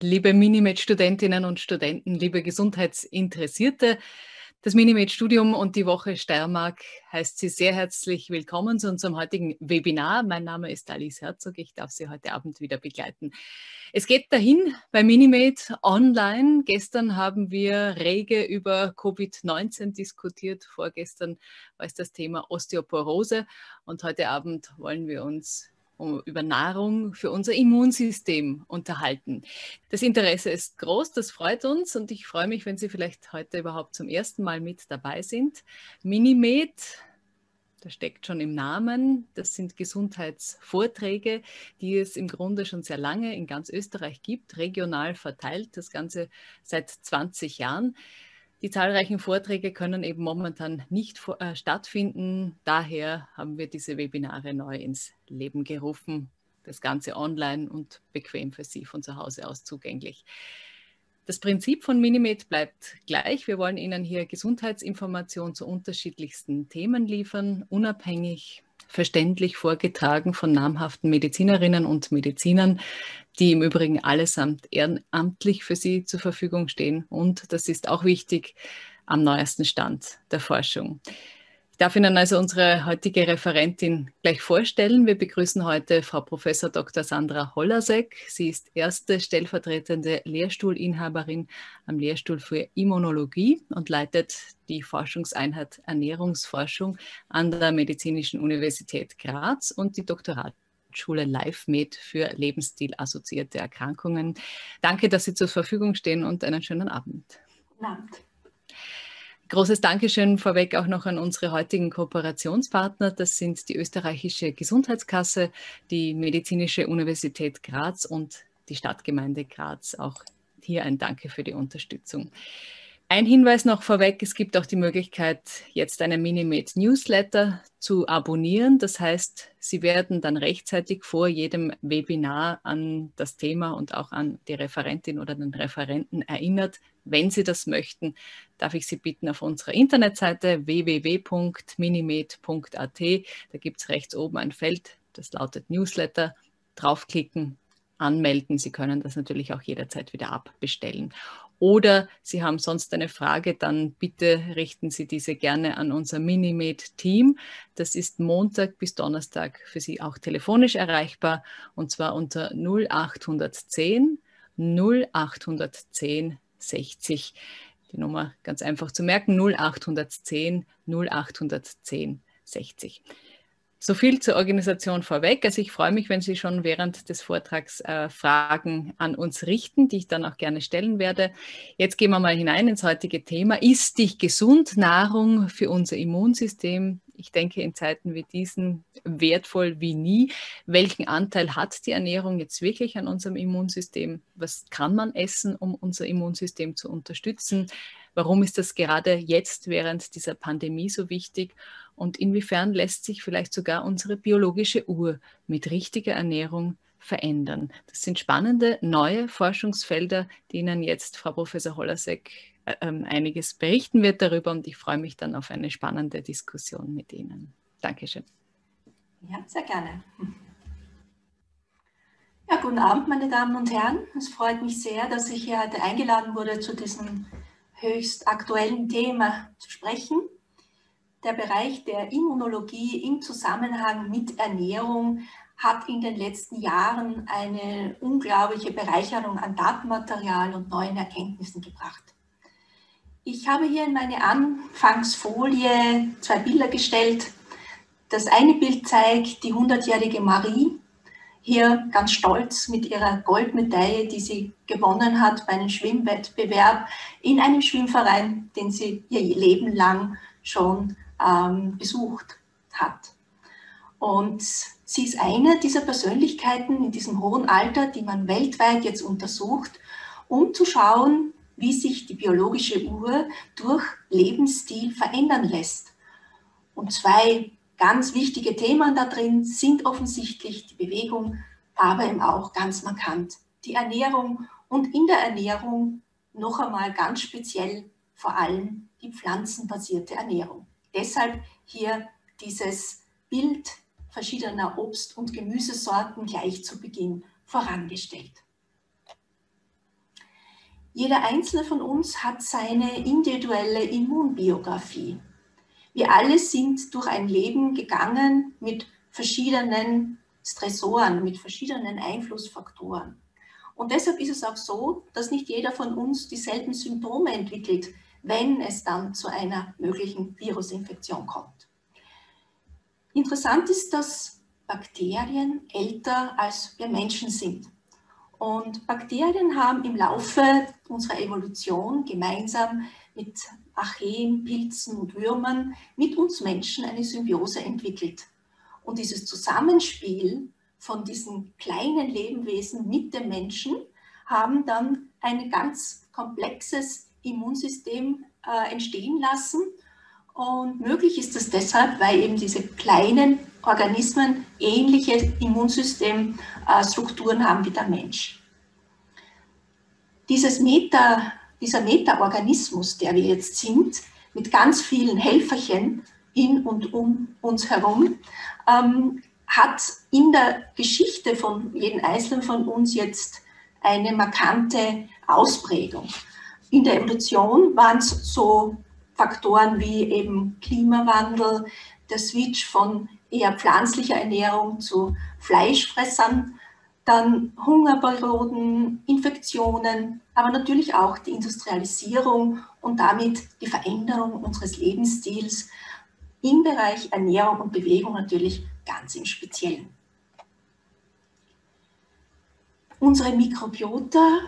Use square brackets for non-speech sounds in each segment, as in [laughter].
Liebe Minimed-Studentinnen und Studenten, liebe Gesundheitsinteressierte, das Minimed-Studium und die Woche Steiermark heißt Sie sehr herzlich willkommen zu unserem heutigen Webinar. Mein Name ist Alice Herzog. Ich darf Sie heute Abend wieder begleiten. Es geht dahin bei Minimed online. Gestern haben wir rege über Covid-19 diskutiert. Vorgestern war es das Thema Osteoporose. Und heute Abend wollen wir uns über Nahrung für unser Immunsystem unterhalten. Das Interesse ist groß, das freut uns und ich freue mich, wenn Sie vielleicht heute überhaupt zum ersten Mal mit dabei sind. Minimed, das steckt schon im Namen, das sind Gesundheitsvorträge, die es im Grunde schon sehr lange in ganz Österreich gibt, regional verteilt, das Ganze seit 20 Jahren. Die zahlreichen Vorträge können eben momentan nicht äh, stattfinden. Daher haben wir diese Webinare neu ins Leben gerufen. Das Ganze online und bequem für Sie von zu Hause aus zugänglich. Das Prinzip von Minimed bleibt gleich. Wir wollen Ihnen hier Gesundheitsinformationen zu unterschiedlichsten Themen liefern, unabhängig verständlich vorgetragen von namhaften Medizinerinnen und Medizinern, die im Übrigen allesamt ehrenamtlich für Sie zur Verfügung stehen. Und das ist auch wichtig am neuesten Stand der Forschung. Ich darf Ihnen also unsere heutige Referentin gleich vorstellen. Wir begrüßen heute Frau Prof. Dr. Sandra Hollasek. Sie ist erste stellvertretende Lehrstuhlinhaberin am Lehrstuhl für Immunologie und leitet die Forschungseinheit Ernährungsforschung an der Medizinischen Universität Graz und die Doktoratschule LiveMed für lebensstil-assoziierte Erkrankungen. Danke, dass Sie zur Verfügung stehen und einen schönen Abend. Guten Abend. Großes Dankeschön vorweg auch noch an unsere heutigen Kooperationspartner. Das sind die österreichische Gesundheitskasse, die Medizinische Universität Graz und die Stadtgemeinde Graz. Auch hier ein Danke für die Unterstützung. Ein Hinweis noch vorweg, es gibt auch die Möglichkeit, jetzt einen Minimed Newsletter zu abonnieren. Das heißt, Sie werden dann rechtzeitig vor jedem Webinar an das Thema und auch an die Referentin oder den Referenten erinnert. Wenn Sie das möchten, darf ich Sie bitten, auf unserer Internetseite www.minimed.at, da gibt es rechts oben ein Feld, das lautet Newsletter, draufklicken, anmelden. Sie können das natürlich auch jederzeit wieder abbestellen. Oder Sie haben sonst eine Frage, dann bitte richten Sie diese gerne an unser Minimed-Team. Das ist Montag bis Donnerstag für Sie auch telefonisch erreichbar und zwar unter 0810 0810 60. Die Nummer ganz einfach zu merken, 0810 0810 60. So viel zur Organisation vorweg. Also ich freue mich, wenn Sie schon während des Vortrags äh, Fragen an uns richten, die ich dann auch gerne stellen werde. Jetzt gehen wir mal hinein ins heutige Thema. Ist dich gesund Nahrung für unser Immunsystem? Ich denke, in Zeiten wie diesen wertvoll wie nie. Welchen Anteil hat die Ernährung jetzt wirklich an unserem Immunsystem? Was kann man essen, um unser Immunsystem zu unterstützen? Warum ist das gerade jetzt während dieser Pandemie so wichtig? Und inwiefern lässt sich vielleicht sogar unsere biologische Uhr mit richtiger Ernährung verändern? Das sind spannende neue Forschungsfelder, die Ihnen jetzt Frau Professor Hollasek äh, ähm, einiges berichten wird darüber und ich freue mich dann auf eine spannende Diskussion mit Ihnen. Dankeschön. Ja, sehr gerne. Ja, guten Abend, meine Damen und Herren. Es freut mich sehr, dass ich hier heute eingeladen wurde, zu diesem höchst aktuellen Thema zu sprechen der Bereich der Immunologie im Zusammenhang mit Ernährung hat in den letzten Jahren eine unglaubliche Bereicherung an Datenmaterial und neuen Erkenntnissen gebracht. Ich habe hier in meine Anfangsfolie zwei Bilder gestellt. Das eine Bild zeigt die 100-jährige Marie, hier ganz stolz mit ihrer Goldmedaille, die sie gewonnen hat bei einem Schwimmwettbewerb in einem Schwimmverein, den sie ihr Leben lang schon ähm, besucht hat. Und sie ist eine dieser Persönlichkeiten in diesem hohen Alter, die man weltweit jetzt untersucht, um zu schauen, wie sich die biologische Uhr durch Lebensstil verändern lässt. Und zwei ganz wichtige Themen da drin sind offensichtlich die Bewegung, aber eben auch ganz markant die Ernährung und in der Ernährung noch einmal ganz speziell vor allem die pflanzenbasierte Ernährung. Deshalb hier dieses Bild verschiedener Obst- und Gemüsesorten gleich zu Beginn vorangestellt. Jeder einzelne von uns hat seine individuelle Immunbiografie. Wir alle sind durch ein Leben gegangen mit verschiedenen Stressoren, mit verschiedenen Einflussfaktoren. Und deshalb ist es auch so, dass nicht jeder von uns dieselben Symptome entwickelt, wenn es dann zu einer möglichen Virusinfektion kommt. Interessant ist, dass Bakterien älter als wir Menschen sind. Und Bakterien haben im Laufe unserer Evolution gemeinsam mit Archeen, Pilzen und Würmern mit uns Menschen eine Symbiose entwickelt. Und dieses Zusammenspiel von diesen kleinen Lebewesen mit dem Menschen haben dann ein ganz komplexes Immunsystem äh, entstehen lassen. Und möglich ist das deshalb, weil eben diese kleinen Organismen ähnliche Immunsystemstrukturen haben wie der Mensch. Dieses Meta, dieser Meta-Organismus, der wir jetzt sind, mit ganz vielen Helferchen in und um uns herum, ähm, hat in der Geschichte von jedem Einzelnen von uns jetzt eine markante Ausprägung. In der Evolution waren es so Faktoren wie eben Klimawandel, der Switch von eher pflanzlicher Ernährung zu Fleischfressern, dann Hungerperioden, Infektionen, aber natürlich auch die Industrialisierung und damit die Veränderung unseres Lebensstils im Bereich Ernährung und Bewegung natürlich ganz im Speziellen. Unsere Mikrobiota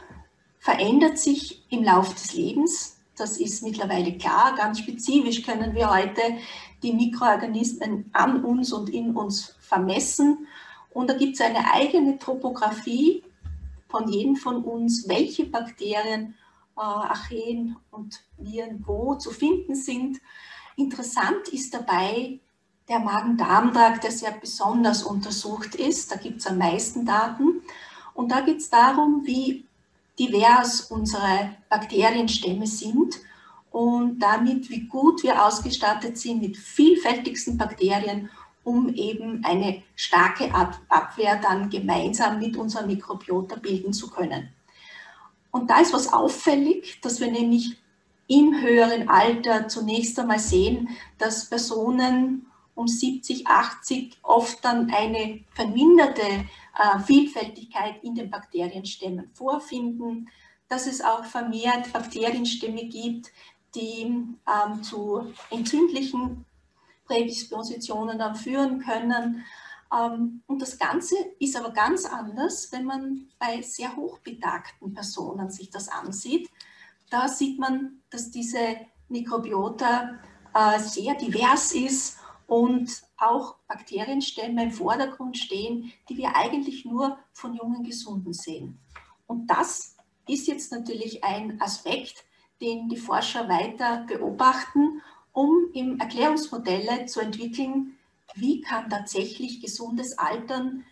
verändert sich im Laufe des Lebens. Das ist mittlerweile klar. Ganz spezifisch können wir heute die Mikroorganismen an uns und in uns vermessen. Und da gibt es eine eigene Topographie von jedem von uns, welche Bakterien, äh, Archeen und Viren wo zu finden sind. Interessant ist dabei der Magen-Darm-Trakt, der sehr besonders untersucht ist. Da gibt es am meisten Daten. Und da geht es darum, wie divers unsere Bakterienstämme sind und damit, wie gut wir ausgestattet sind mit vielfältigsten Bakterien, um eben eine starke Abwehr dann gemeinsam mit unserem Mikrobiota bilden zu können. Und da ist was auffällig, dass wir nämlich im höheren Alter zunächst einmal sehen, dass Personen um 70, 80 oft dann eine verminderte äh, Vielfältigkeit in den Bakterienstämmen vorfinden, dass es auch vermehrt Bakterienstämme gibt, die ähm, zu entzündlichen Prädispositionen dann führen können. Ähm, und das Ganze ist aber ganz anders, wenn man bei sehr hochbetagten Personen sich das ansieht. Da sieht man, dass diese Mikrobiota äh, sehr divers ist und auch Bakterienstämme im Vordergrund stehen, die wir eigentlich nur von jungen Gesunden sehen. Und das ist jetzt natürlich ein Aspekt, den die Forscher weiter beobachten, um im Erklärungsmodelle zu entwickeln, wie kann tatsächlich gesundes Altern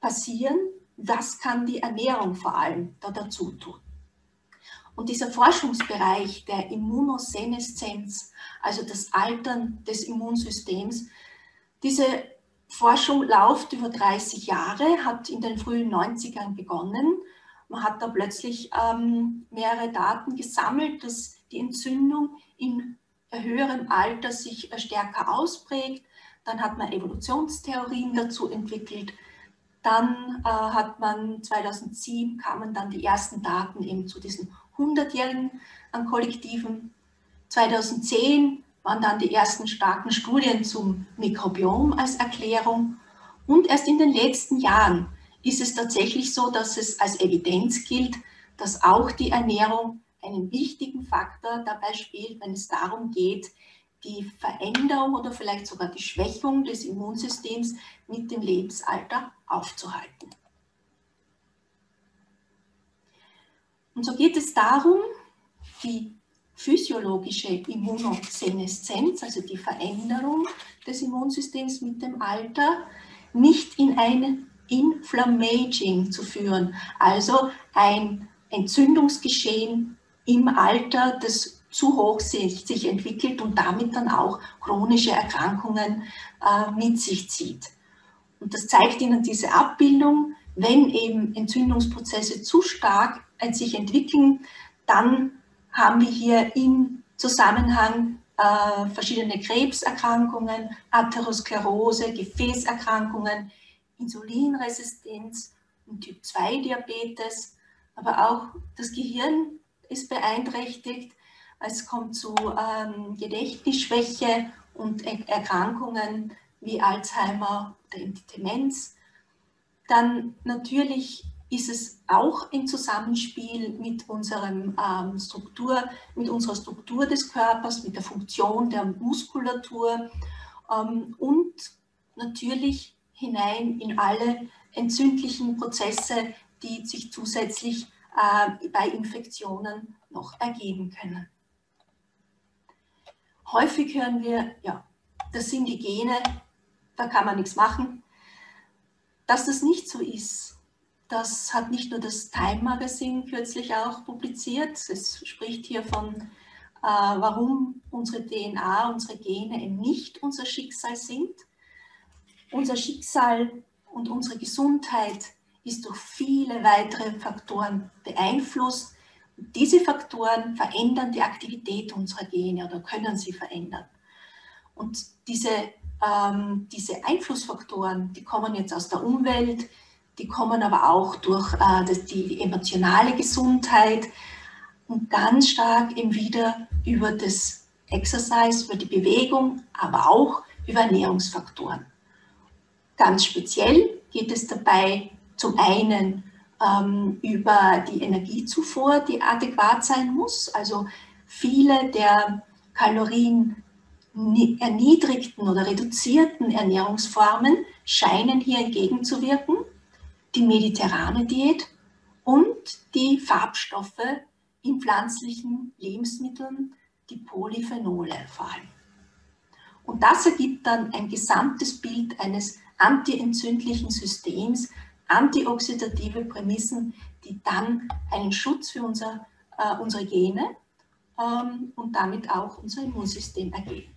passieren, was kann die Ernährung vor allem da dazu tun. Und dieser Forschungsbereich der Immunoseneszenz, also das Altern des Immunsystems, diese Forschung läuft über 30 Jahre, hat in den frühen 90ern begonnen. Man hat da plötzlich ähm, mehrere Daten gesammelt, dass die Entzündung in höherem Alter sich stärker ausprägt. Dann hat man Evolutionstheorien dazu entwickelt. Dann äh, hat man 2007 kamen dann die ersten Daten eben zu diesen 100-jährigen Kollektiven. 2010 waren dann die ersten starken Studien zum Mikrobiom als Erklärung. Und erst in den letzten Jahren ist es tatsächlich so, dass es als Evidenz gilt, dass auch die Ernährung einen wichtigen Faktor dabei spielt, wenn es darum geht, die Veränderung oder vielleicht sogar die Schwächung des Immunsystems mit dem Lebensalter aufzuhalten. Und so geht es darum, die physiologische Immunoseneszenz, also die Veränderung des Immunsystems mit dem Alter, nicht in ein Inflammaging zu führen, also ein Entzündungsgeschehen im Alter, das zu hoch sich, entwickelt und damit dann auch chronische Erkrankungen äh, mit sich zieht. Und das zeigt Ihnen diese Abbildung, wenn eben Entzündungsprozesse zu stark sich entwickeln, Dann haben wir hier im Zusammenhang äh, verschiedene Krebserkrankungen, Atherosklerose, Gefäßerkrankungen, Insulinresistenz und Typ-2-Diabetes, aber auch das Gehirn ist beeinträchtigt. Es kommt zu ähm, Gedächtnisschwäche und Erkrankungen wie Alzheimer oder Demenz. Dann natürlich ist es auch im Zusammenspiel mit, unserem, ähm, Struktur, mit unserer Struktur des Körpers, mit der Funktion der Muskulatur ähm, und natürlich hinein in alle entzündlichen Prozesse, die sich zusätzlich äh, bei Infektionen noch ergeben können. Häufig hören wir, ja, das sind die Gene, da kann man nichts machen. Dass das nicht so ist, das hat nicht nur das Time Magazine kürzlich auch publiziert. Es spricht hier von, äh, warum unsere DNA, unsere Gene nicht unser Schicksal sind. Unser Schicksal und unsere Gesundheit ist durch viele weitere Faktoren beeinflusst. Diese Faktoren verändern die Aktivität unserer Gene oder können sie verändern. Und diese, ähm, diese Einflussfaktoren, die kommen jetzt aus der Umwelt, die kommen aber auch durch äh, das, die emotionale Gesundheit und ganz stark eben wieder über das Exercise, über die Bewegung, aber auch über Ernährungsfaktoren. Ganz speziell geht es dabei zum einen ähm, über die Energiezufuhr, die adäquat sein muss. Also viele der Kalorien erniedrigten oder reduzierten Ernährungsformen scheinen hier entgegenzuwirken die mediterrane Diät und die Farbstoffe in pflanzlichen Lebensmitteln, die Polyphenole vor allem. Und das ergibt dann ein gesamtes Bild eines antientzündlichen Systems, antioxidative Prämissen, die dann einen Schutz für unser, äh, unsere Gene ähm, und damit auch unser Immunsystem ergeben.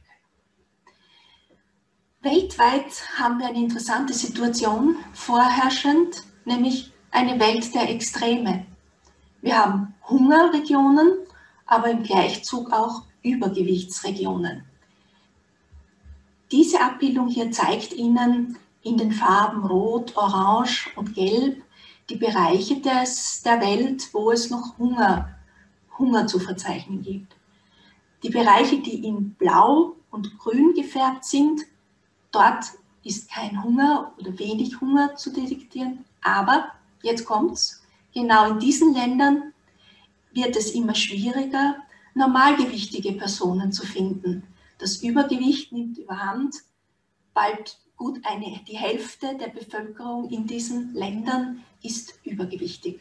Weltweit haben wir eine interessante Situation vorherrschend, nämlich eine Welt der Extreme. Wir haben Hungerregionen, aber im Gleichzug auch Übergewichtsregionen. Diese Abbildung hier zeigt Ihnen in den Farben Rot, Orange und Gelb die Bereiche des, der Welt, wo es noch Hunger, Hunger zu verzeichnen gibt. Die Bereiche, die in Blau und Grün gefärbt sind, dort ist kein Hunger oder wenig Hunger zu detektieren. Aber, jetzt kommt's, genau in diesen Ländern wird es immer schwieriger, normalgewichtige Personen zu finden. Das Übergewicht nimmt überhand. Bald gut eine, die Hälfte der Bevölkerung in diesen Ländern ist übergewichtig.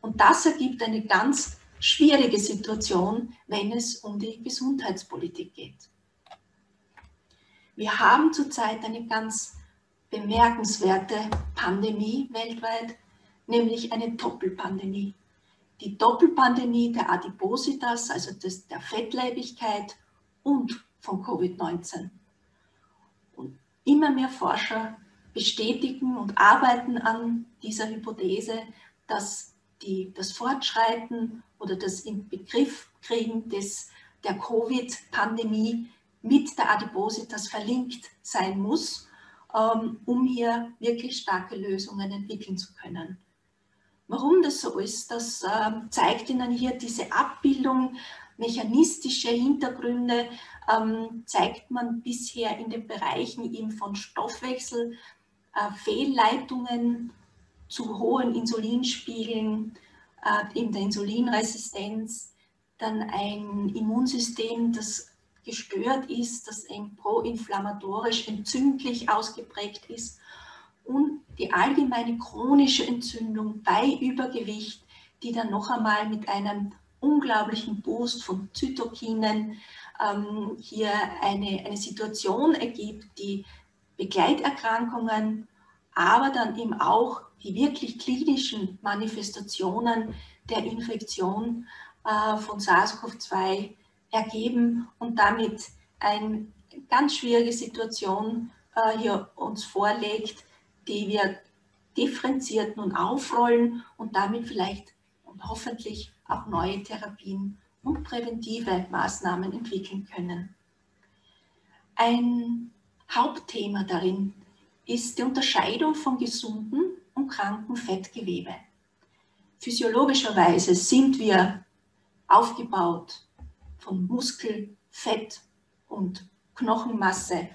Und das ergibt eine ganz schwierige Situation, wenn es um die Gesundheitspolitik geht. Wir haben zurzeit eine ganz bemerkenswerte Pandemie weltweit, nämlich eine Doppelpandemie. Die Doppelpandemie der Adipositas, also des, der Fettleibigkeit und von Covid-19. Immer mehr Forscher bestätigen und arbeiten an dieser Hypothese, dass die, das Fortschreiten oder das in Begriff kriegen des, der Covid-Pandemie mit der Adipositas verlinkt sein muss, ähm, um hier wirklich starke Lösungen entwickeln zu können. Warum das so ist, das ähm, zeigt Ihnen hier diese Abbildung, mechanistische Hintergründe ähm, zeigt man bisher in den Bereichen eben von Stoffwechsel, äh, Fehlleitungen zu hohen Insulinspiegeln, äh, in der Insulinresistenz, dann ein Immunsystem, das gestört ist, das eben proinflammatorisch entzündlich ausgeprägt ist und die allgemeine chronische Entzündung bei Übergewicht, die dann noch einmal mit einem unglaublichen Boost von Zytokinen ähm, hier eine, eine Situation ergibt, die Begleiterkrankungen, aber dann eben auch die wirklich klinischen Manifestationen der Infektion äh, von SARS-CoV-2 ergeben und damit eine ganz schwierige Situation äh, hier uns vorlegt, die wir differenziert nun aufrollen und damit vielleicht und hoffentlich auch neue Therapien und präventive Maßnahmen entwickeln können. Ein Hauptthema darin ist die Unterscheidung von gesunden und kranken Fettgewebe. Physiologischerweise sind wir aufgebaut von Muskel, Fett und Knochenmasse.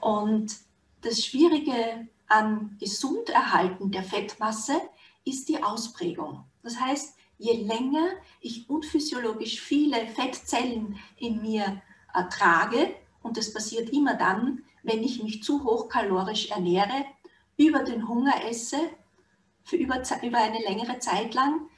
Und das Schwierige an Gesunderhalten der Fettmasse ist die Ausprägung. Das heißt, je länger ich unphysiologisch viele Fettzellen in mir trage, und das passiert immer dann, wenn ich mich zu hochkalorisch ernähre, über den Hunger esse, für über, über eine längere Zeit lang,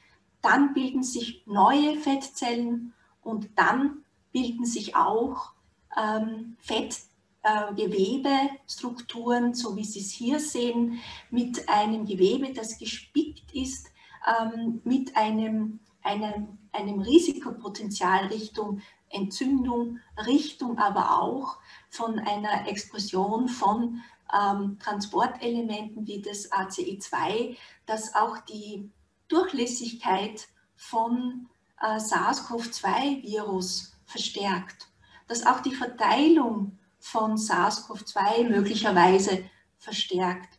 dann bilden sich neue Fettzellen und dann bilden sich auch ähm, Fettgewebestrukturen, äh, so wie Sie es hier sehen, mit einem Gewebe, das gespickt ist, ähm, mit einem, einem, einem Risikopotenzial Richtung Entzündung, Richtung aber auch von einer Explosion von ähm, Transportelementen wie das ACE2, das auch die Durchlässigkeit von äh, SARS-CoV-2-Virus verstärkt, dass auch die Verteilung von SARS-CoV-2 möglicherweise verstärkt.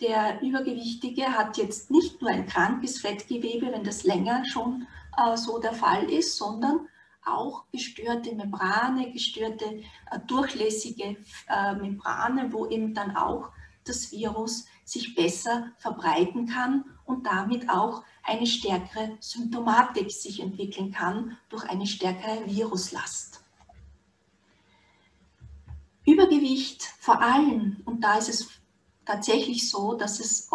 Der Übergewichtige hat jetzt nicht nur ein krankes Fettgewebe, wenn das länger schon äh, so der Fall ist, sondern auch gestörte Membrane, gestörte äh, durchlässige äh, Membrane, wo eben dann auch das Virus sich besser verbreiten kann und damit auch eine stärkere Symptomatik sich entwickeln kann durch eine stärkere Viruslast. Übergewicht vor allem, und da ist es tatsächlich so, dass es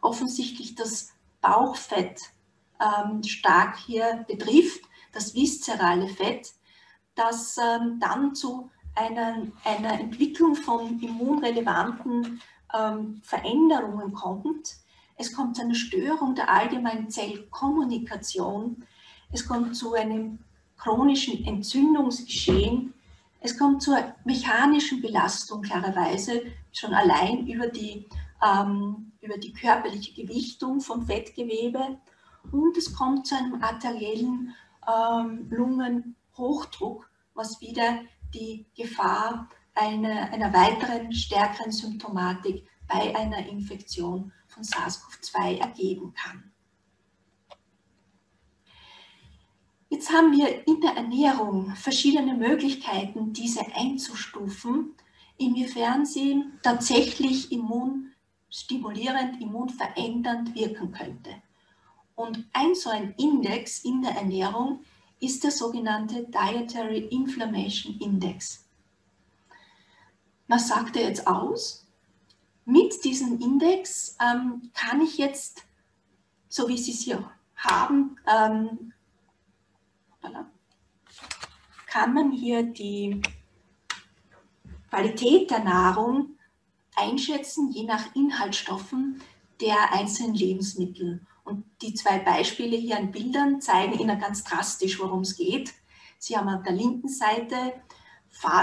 offensichtlich das Bauchfett ähm, stark hier betrifft, das viszerale Fett, das ähm, dann zu einer, einer Entwicklung von immunrelevanten ähm, Veränderungen kommt. Es kommt zu einer Störung der allgemeinen Zellkommunikation. Es kommt zu einem chronischen Entzündungsgeschehen. Es kommt zur mechanischen Belastung klarerweise schon allein über die, ähm, über die körperliche Gewichtung von Fettgewebe. Und es kommt zu einem arteriellen ähm, Lungenhochdruck, was wieder die Gefahr einer, einer weiteren stärkeren Symptomatik bei einer Infektion von SARS-CoV-2 ergeben kann. Jetzt haben wir in der Ernährung verschiedene Möglichkeiten, diese einzustufen, inwiefern sie tatsächlich immunstimulierend, immunverändernd wirken könnte. Und ein so ein Index in der Ernährung ist der sogenannte Dietary Inflammation Index. Was sagt er jetzt aus? Mit diesem Index ähm, kann ich jetzt, so wie Sie es hier haben, ähm, kann man hier die Qualität der Nahrung einschätzen, je nach Inhaltsstoffen der einzelnen Lebensmittel. Und die zwei Beispiele hier an Bildern zeigen Ihnen ganz drastisch, worum es geht. Sie haben auf der linken Seite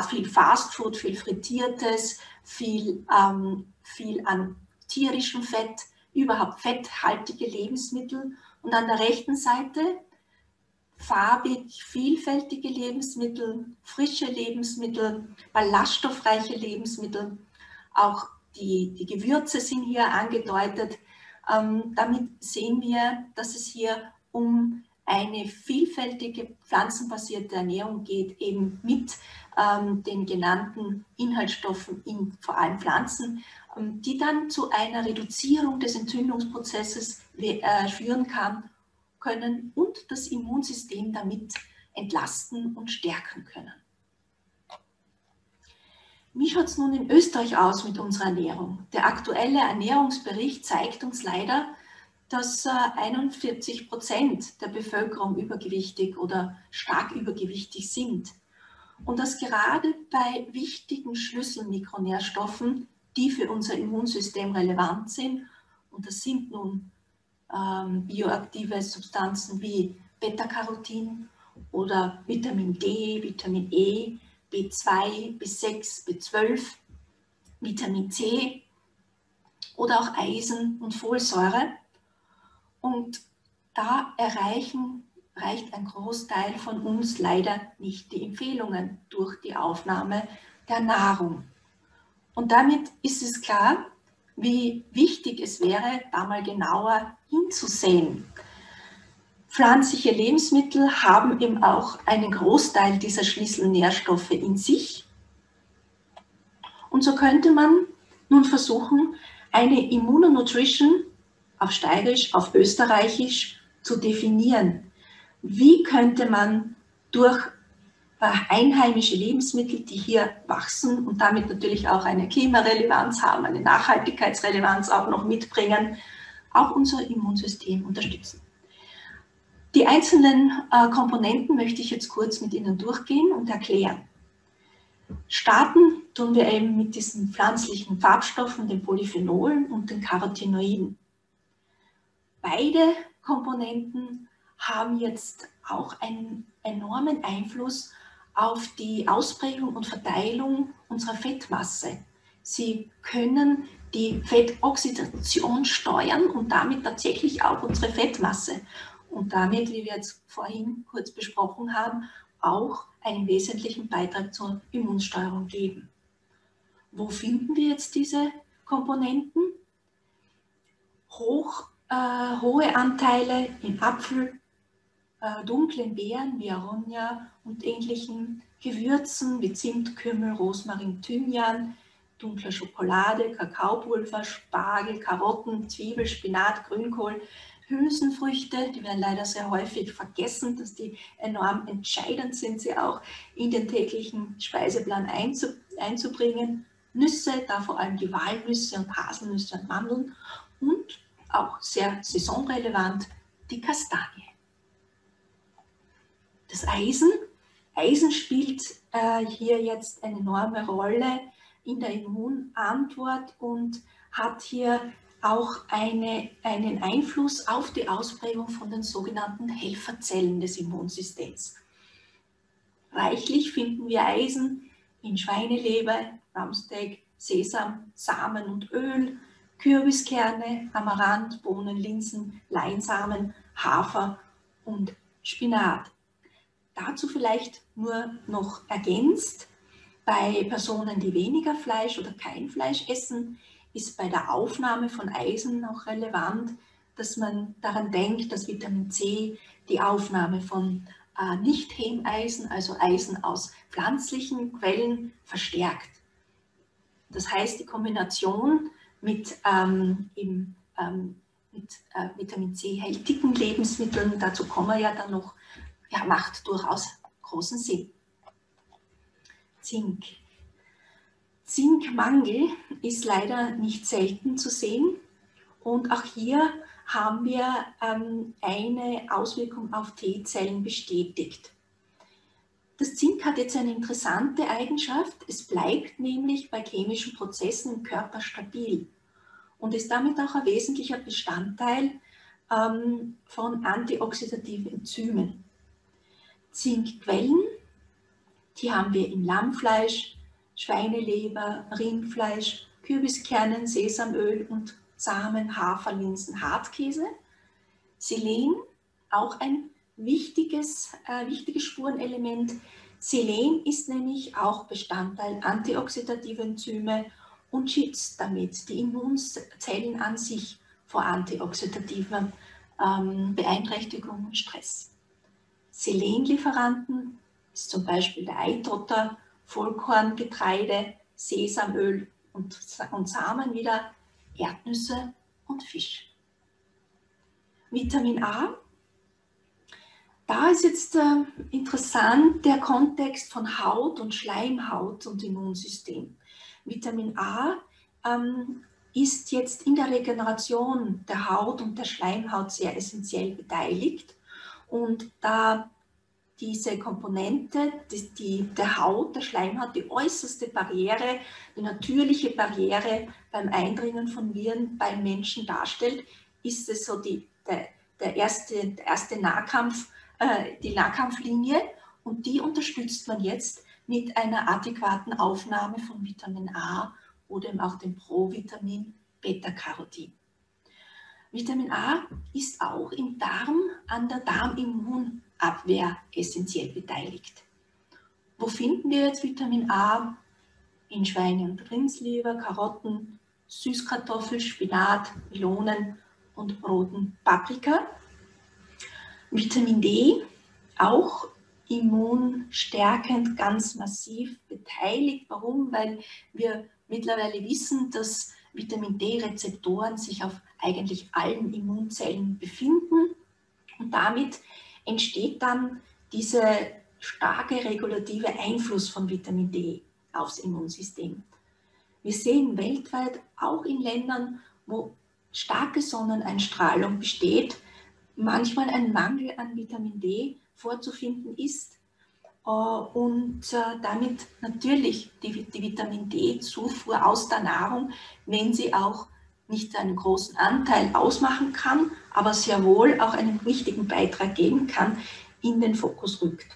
viel Fastfood, viel Frittiertes, viel, ähm, viel an tierischem Fett, überhaupt fetthaltige Lebensmittel. Und an der rechten Seite farbig vielfältige Lebensmittel, frische Lebensmittel, ballaststoffreiche Lebensmittel. Auch die, die Gewürze sind hier angedeutet. Ähm, damit sehen wir, dass es hier um eine vielfältige pflanzenbasierte Ernährung geht, eben mit ähm, den genannten Inhaltsstoffen in vor allem Pflanzen, ähm, die dann zu einer Reduzierung des Entzündungsprozesses äh, führen kann, können und das Immunsystem damit entlasten und stärken können. Wie schaut es nun in Österreich aus mit unserer Ernährung? Der aktuelle Ernährungsbericht zeigt uns leider, dass 41 äh, Prozent der Bevölkerung übergewichtig oder stark übergewichtig sind. Und dass gerade bei wichtigen Schlüsselmikronährstoffen, die für unser Immunsystem relevant sind, und das sind nun ähm, bioaktive Substanzen wie Beta-Carotin oder Vitamin D, Vitamin E, B2, B6, B12, Vitamin C oder auch Eisen und Folsäure. Und da erreichen, reicht ein Großteil von uns leider nicht die Empfehlungen durch die Aufnahme der Nahrung. Und damit ist es klar, wie wichtig es wäre, da mal genauer hinzusehen. Pflanzliche Lebensmittel haben eben auch einen Großteil dieser Schlüsselnährstoffe in sich. Und so könnte man nun versuchen, eine Immunonutrition auf Steirisch, auf Österreichisch zu definieren. Wie könnte man durch einheimische Lebensmittel, die hier wachsen und damit natürlich auch eine Klimarelevanz haben, eine Nachhaltigkeitsrelevanz auch noch mitbringen, auch unser Immunsystem unterstützen. Die einzelnen äh, Komponenten möchte ich jetzt kurz mit Ihnen durchgehen und erklären. Starten tun wir eben mit diesen pflanzlichen Farbstoffen, den Polyphenolen und den Carotinoiden. Beide Komponenten haben jetzt auch einen enormen Einfluss auf die Ausprägung und Verteilung unserer Fettmasse. Sie können die Fettoxidation steuern und damit tatsächlich auch unsere Fettmasse. Und damit, wie wir jetzt vorhin kurz besprochen haben, auch einen wesentlichen Beitrag zur Immunsteuerung geben. Wo finden wir jetzt diese Komponenten? Hoch, äh, hohe Anteile in Apfel, äh, dunklen Beeren wie Aronia und ähnlichen Gewürzen wie Zimt, Kümmel, Rosmarin, Thymian, dunkler Schokolade, Kakaopulver, Spargel, Karotten, Zwiebel, Spinat, Grünkohl, Hülsenfrüchte, die werden leider sehr häufig vergessen, dass die enorm entscheidend sind, sie auch in den täglichen Speiseplan einzubringen. Nüsse, da vor allem die Walnüsse und Haselnüsse und Mandeln und auch sehr saisonrelevant die Kastanie. Das Eisen. Eisen spielt äh, hier jetzt eine enorme Rolle in der Immunantwort und hat hier auch eine, einen Einfluss auf die Ausprägung von den sogenannten Helferzellen des Immunsystems. Reichlich finden wir Eisen in Schweineleber, Lammsteak, Sesam, Samen und Öl, Kürbiskerne, Amaranth, Bohnen, Linsen, Leinsamen, Hafer und Spinat. Dazu vielleicht nur noch ergänzt, bei Personen, die weniger Fleisch oder kein Fleisch essen, ist bei der Aufnahme von Eisen auch relevant, dass man daran denkt, dass Vitamin C die Aufnahme von äh, Nicht-Hemeisen, also Eisen aus pflanzlichen Quellen, verstärkt. Das heißt, die Kombination mit, ähm, eben, ähm, mit äh, Vitamin C-hältigen Lebensmitteln, dazu kommen wir ja dann noch, ja, macht durchaus großen Sinn. Zink. Zinkmangel ist leider nicht selten zu sehen und auch hier haben wir ähm, eine Auswirkung auf T-Zellen bestätigt. Das Zink hat jetzt eine interessante Eigenschaft. Es bleibt nämlich bei chemischen Prozessen im Körper stabil und ist damit auch ein wesentlicher Bestandteil ähm, von antioxidativen Enzymen. Zinkquellen, die haben wir im Lammfleisch, Schweineleber, Rindfleisch, Kürbiskernen, Sesamöl und Samen, Haferlinsen, Hartkäse. Selen, auch ein wichtiges, äh, wichtiges Spurenelement. Selen ist nämlich auch Bestandteil antioxidativer Enzyme und schützt damit die Immunzellen an sich vor antioxidativer ähm, Beeinträchtigung und Stress. Selenlieferanten ist zum Beispiel der Eitrotter Vollkorn, Getreide, Sesamöl und, und Samen wieder, Erdnüsse und Fisch. Vitamin A. Da ist jetzt äh, interessant der Kontext von Haut und Schleimhaut und Immunsystem. Vitamin A ähm, ist jetzt in der Regeneration der Haut und der Schleimhaut sehr essentiell beteiligt. Und da diese Komponente, die, die, der Haut, der Schleimhaut, die äußerste Barriere, die natürliche Barriere beim Eindringen von Viren beim Menschen darstellt, ist es so die, der, der, erste, der erste Nahkampf, äh, die Nahkampflinie und die unterstützt man jetzt mit einer adäquaten Aufnahme von Vitamin A oder auch dem Provitamin Beta-Carotin. Vitamin A ist auch im Darm an der Darmimmunabwehr essentiell beteiligt. Wo finden wir jetzt Vitamin A? In Schweine- und Rindsleber, Karotten, Süßkartoffel, Spinat, Melonen und roten Paprika. Vitamin D auch immunstärkend ganz massiv beteiligt. Warum? Weil wir mittlerweile wissen, dass Vitamin D-Rezeptoren sich auf eigentlich allen Immunzellen befinden und damit entsteht dann dieser starke regulative Einfluss von Vitamin D aufs Immunsystem. Wir sehen weltweit auch in Ländern, wo starke Sonneneinstrahlung besteht, manchmal ein Mangel an Vitamin D vorzufinden ist äh, und äh, damit natürlich die, die Vitamin D-Zufuhr aus der Nahrung, wenn sie auch nicht einen großen Anteil ausmachen kann, aber sehr wohl auch einen wichtigen Beitrag geben kann, in den Fokus rückt.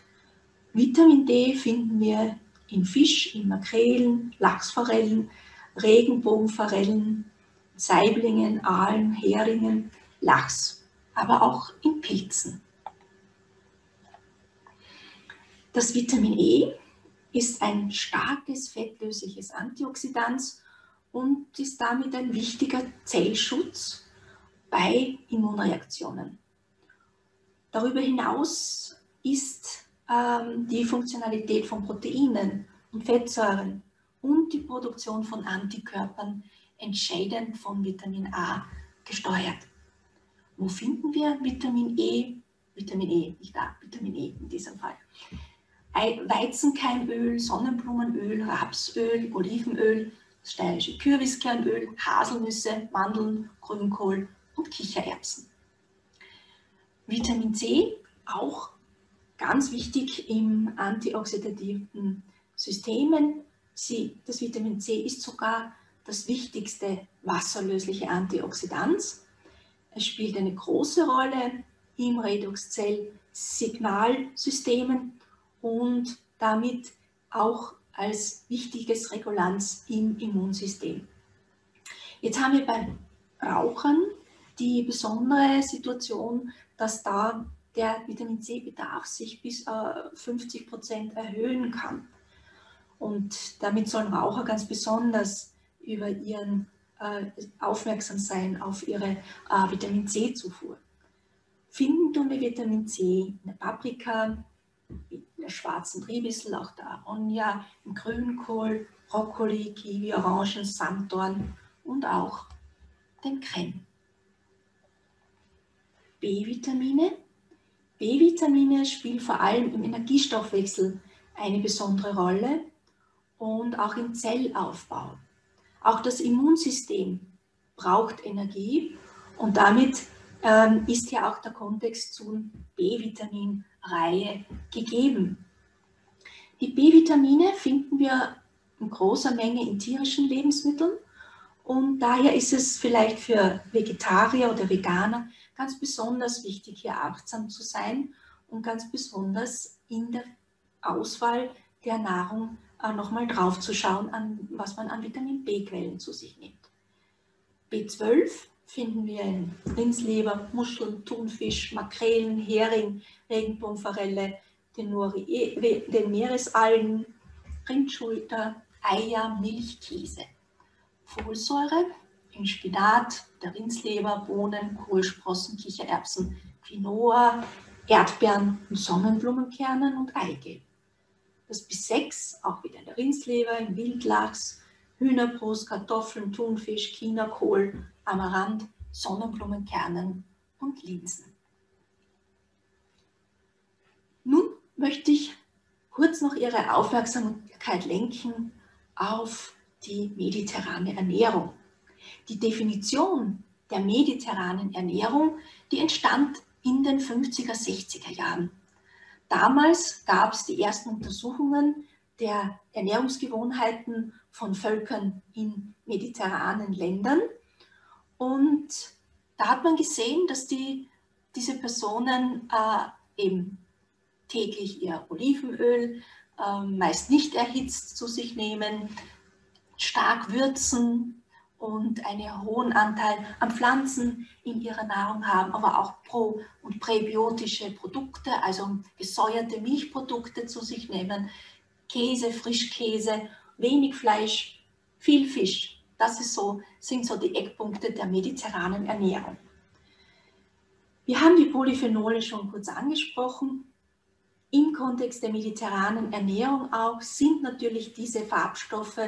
Vitamin D finden wir in Fisch, in Makrelen, Lachsforellen, Regenbogenforellen, Saiblingen, Aalen, Heringen, Lachs, aber auch in Pilzen. Das Vitamin E ist ein starkes fettlösliches Antioxidant und ist damit ein wichtiger Zellschutz bei Immunreaktionen. Darüber hinaus ist ähm, die Funktionalität von Proteinen und Fettsäuren und die Produktion von Antikörpern entscheidend von Vitamin A gesteuert. Wo finden wir Vitamin E? Vitamin E, nicht A, Vitamin E in diesem Fall. Weizenkeimöl, Sonnenblumenöl, Rapsöl, Olivenöl, das steirische Kürbiskernöl, Haselnüsse, Mandeln, Grünkohl und Kichererbsen. Vitamin C, auch ganz wichtig im antioxidativen Systemen. Sie, das Vitamin C ist sogar das wichtigste wasserlösliche Antioxidant. Es spielt eine große Rolle im Redoxzell-Signalsystemen und damit auch als wichtiges Regulanz im Immunsystem. Jetzt haben wir bei Rauchern die besondere Situation, dass da der Vitamin C-Bedarf sich bis äh, 50 Prozent erhöhen kann. Und damit sollen Raucher ganz besonders über ihren äh, aufmerksam sein auf ihre äh, Vitamin C-Zufuhr. Finden wir Vitamin C in der Paprika, schwarzen Drehbissel, auch der Aronia, im Grünkohl, Brokkoli, Kiwi, Orangen, Sanddorn und auch den Creme. B-Vitamine. B-Vitamine spielen vor allem im Energiestoffwechsel eine besondere Rolle und auch im Zellaufbau. Auch das Immunsystem braucht Energie und damit ähm, ist hier auch der Kontext zur B-Vitamin-Reihe gegeben. Die B-Vitamine finden wir in großer Menge in tierischen Lebensmitteln und daher ist es vielleicht für Vegetarier oder Veganer ganz besonders wichtig, hier achtsam zu sein und ganz besonders in der Auswahl der Nahrung äh, nochmal drauf zu schauen, was man an Vitamin B-Quellen zu sich nimmt. B12 finden wir in Rindsleber, Muscheln, Thunfisch, Makrelen, Hering, Regenbogenforelle, den, den Meeresalgen, Rindschulter, Eier, Milch, Käse. Folsäure in Spinat, der Rindsleber, Bohnen, Kohlsprossen, Kichererbsen, Quinoa, Erdbeeren und Sonnenblumenkernen und Eigelb. Das B6 auch wieder in der Rindsleber, im Wildlachs, Hühnerbrust, Kartoffeln, Thunfisch, Chinakohl, Amaranth, Sonnenblumenkernen und Linsen. Nun möchte ich kurz noch Ihre Aufmerksamkeit lenken auf die mediterrane Ernährung. Die Definition der mediterranen Ernährung, die entstand in den 50er, 60er Jahren. Damals gab es die ersten Untersuchungen der Ernährungsgewohnheiten von Völkern in mediterranen Ländern. Und da hat man gesehen, dass die, diese Personen äh, eben täglich ihr Olivenöl äh, meist nicht erhitzt zu sich nehmen, stark würzen und einen hohen Anteil an Pflanzen in ihrer Nahrung haben, aber auch pro- und präbiotische Produkte, also gesäuerte Milchprodukte zu sich nehmen, Käse, Frischkäse, wenig Fleisch, viel Fisch. Das ist so, sind so die Eckpunkte der mediterranen Ernährung. Wir haben die Polyphenole schon kurz angesprochen. Im Kontext der mediterranen Ernährung auch sind natürlich diese Farbstoffe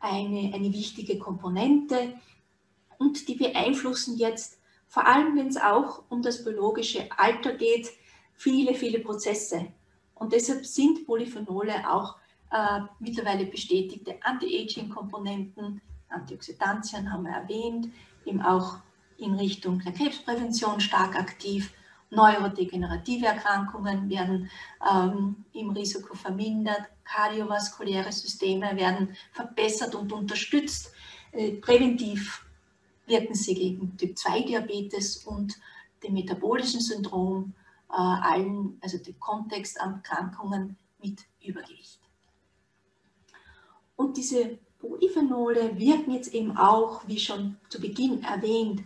eine, eine wichtige Komponente und die beeinflussen jetzt, vor allem wenn es auch um das biologische Alter geht, viele, viele Prozesse. Und deshalb sind Polyphenole auch äh, mittlerweile bestätigte Anti-Aging-Komponenten, Antioxidantien haben wir erwähnt, eben auch in Richtung der Krebsprävention stark aktiv. Neurodegenerative Erkrankungen werden ähm, im Risiko vermindert, kardiovaskuläre Systeme werden verbessert und unterstützt. Äh, präventiv wirken sie gegen Typ-2-Diabetes und dem metabolischen Syndrom, äh, allen, also den Kontext an Erkrankungen mit Übergewicht. Und diese Polyphenole wirken jetzt eben auch, wie schon zu Beginn erwähnt,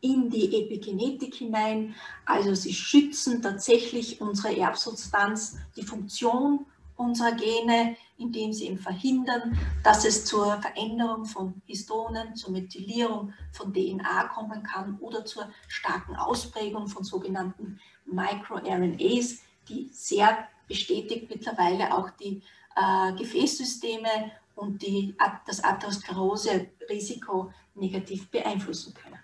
in die Epigenetik hinein. Also sie schützen tatsächlich unsere Erbsubstanz, die Funktion unserer Gene, indem sie eben verhindern, dass es zur Veränderung von Histonen, zur Methylierung von DNA kommen kann oder zur starken Ausprägung von sogenannten MicroRNAs, die sehr bestätigt mittlerweile auch die äh, Gefäßsysteme und die, das Atherosklerose-Risiko negativ beeinflussen können.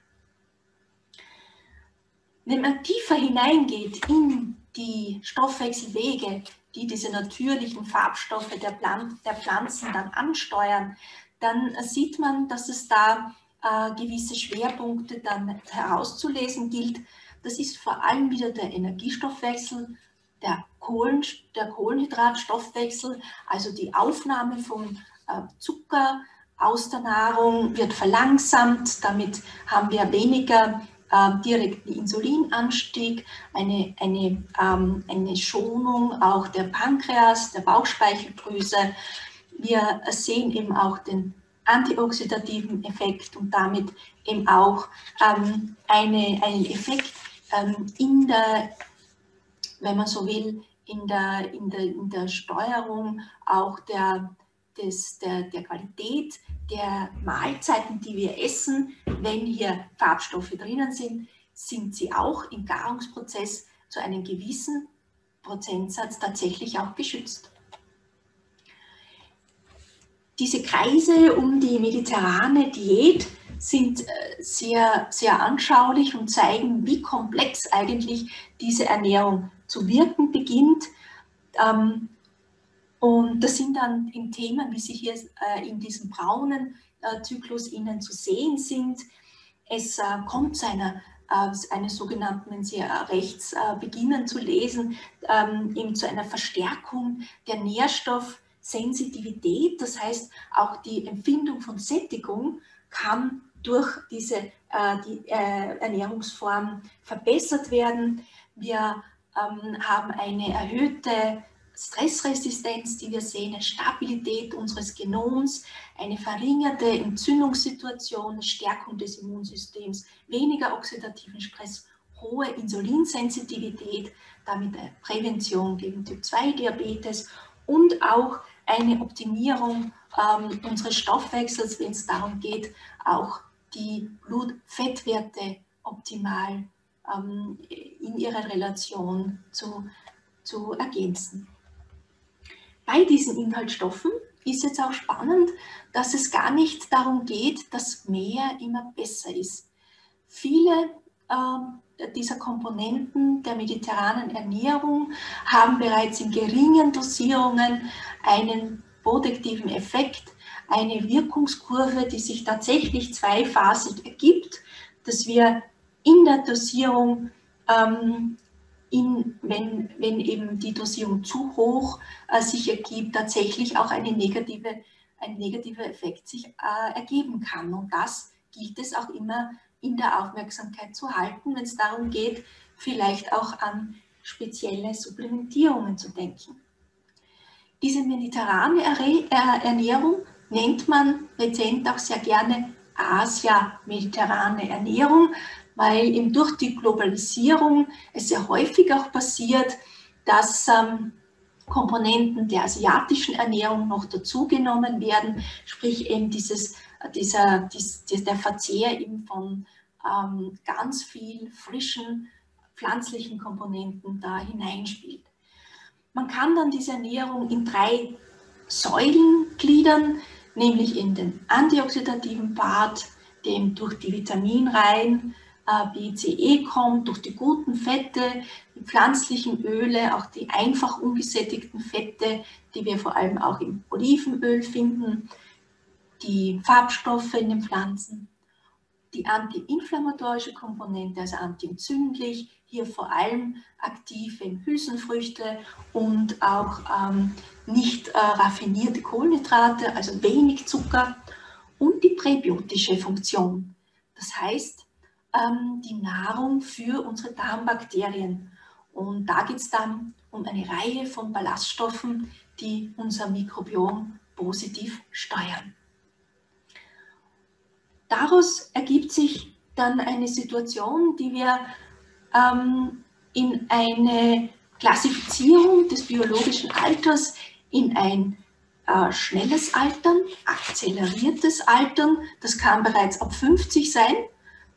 Wenn man tiefer hineingeht in die Stoffwechselwege, die diese natürlichen Farbstoffe der, Pflan der Pflanzen dann ansteuern, dann sieht man, dass es da äh, gewisse Schwerpunkte dann herauszulesen gilt. Das ist vor allem wieder der Energiestoffwechsel, der, Kohlen, der Kohlenhydratstoffwechsel, also die Aufnahme von Zucker aus der Nahrung wird verlangsamt. Damit haben wir weniger äh, direkten Insulinanstieg, eine, eine, ähm, eine Schonung auch der Pankreas, der Bauchspeicheldrüse. Wir sehen eben auch den antioxidativen Effekt und damit eben auch ähm, eine, einen Effekt ähm, in der, wenn man so will, in der, in der, in der Steuerung auch der, des, der, der Qualität der Mahlzeiten, die wir essen, wenn hier Farbstoffe drinnen sind, sind sie auch im Garungsprozess zu einem gewissen Prozentsatz tatsächlich auch geschützt. Diese Kreise um die mediterrane Diät sind äh, sehr, sehr anschaulich und zeigen, wie komplex eigentlich diese Ernährung zu wirken beginnt. Ähm, und das sind dann in Themen, wie sie hier äh, in diesem braunen äh, Zyklus Ihnen zu sehen sind. Es äh, kommt zu einer, einer sogenannten, wenn Sie rechts beginnen zu lesen, ähm, eben zu einer Verstärkung der Nährstoffsensitivität. Das heißt, auch die Empfindung von Sättigung kann durch diese die, Ernährungsform verbessert werden. Wir ähm, haben eine erhöhte Stressresistenz, die wir sehen, eine Stabilität unseres Genoms, eine verringerte Entzündungssituation, Stärkung des Immunsystems, weniger oxidativen Stress, hohe Insulinsensitivität, damit Prävention gegen Typ-2-Diabetes und auch eine Optimierung ähm, unseres Stoffwechsels, wenn es darum geht, auch die Blutfettwerte optimal ähm, in ihrer Relation zu, zu ergänzen. Bei diesen Inhaltsstoffen ist jetzt auch spannend, dass es gar nicht darum geht, dass mehr immer besser ist. Viele äh, dieser Komponenten der mediterranen Ernährung haben bereits in geringen Dosierungen einen protektiven Effekt, eine Wirkungskurve, die sich tatsächlich zweiphasig ergibt, dass wir in der Dosierung ähm, in, wenn, wenn eben die Dosierung zu hoch äh, sich ergibt, tatsächlich auch eine negative, ein negativer Effekt sich äh, ergeben kann. Und das gilt es auch immer in der Aufmerksamkeit zu halten, wenn es darum geht, vielleicht auch an spezielle Supplementierungen zu denken. Diese mediterrane äh, Ernährung nennt man rezent auch sehr gerne Asia-mediterrane Ernährung, weil eben durch die Globalisierung es sehr häufig auch passiert, dass ähm, Komponenten der asiatischen Ernährung noch dazugenommen werden, sprich eben dieses, dieser, dies, der Verzehr eben von ähm, ganz viel frischen pflanzlichen Komponenten da hineinspielt. Man kann dann diese Ernährung in drei Säulen gliedern, nämlich in den antioxidativen Part, dem durch die Vitaminreihen äh, B, C, E kommt, durch die guten Fette, die pflanzlichen Öle, auch die einfach ungesättigten Fette, die wir vor allem auch im Olivenöl finden, die Farbstoffe in den Pflanzen, die antiinflammatorische Komponente, also antientzündlich, hier vor allem aktive Hülsenfrüchte und auch ähm, nicht äh, raffinierte Kohlenhydrate, also wenig Zucker und die präbiotische Funktion. Das heißt, ähm, die Nahrung für unsere Darmbakterien. Und da geht es dann um eine Reihe von Ballaststoffen, die unser Mikrobiom positiv steuern. Daraus ergibt sich dann eine Situation, die wir ähm, in eine Klassifizierung des biologischen Alters in ein äh, schnelles Altern, akzeleriertes Altern, das kann bereits ab 50 sein,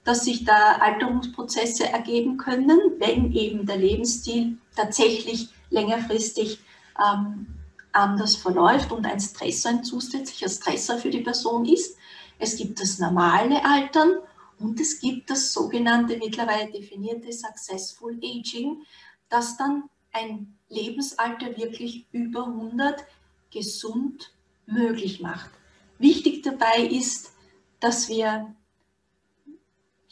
dass sich da Alterungsprozesse ergeben können, wenn eben der Lebensstil tatsächlich längerfristig ähm, anders verläuft und ein Stressor, ein zusätzlicher Stressor für die Person ist. Es gibt das normale Altern und es gibt das sogenannte mittlerweile definierte Successful Aging, das dann ein Lebensalter wirklich über 100 gesund möglich macht. Wichtig dabei ist, dass wir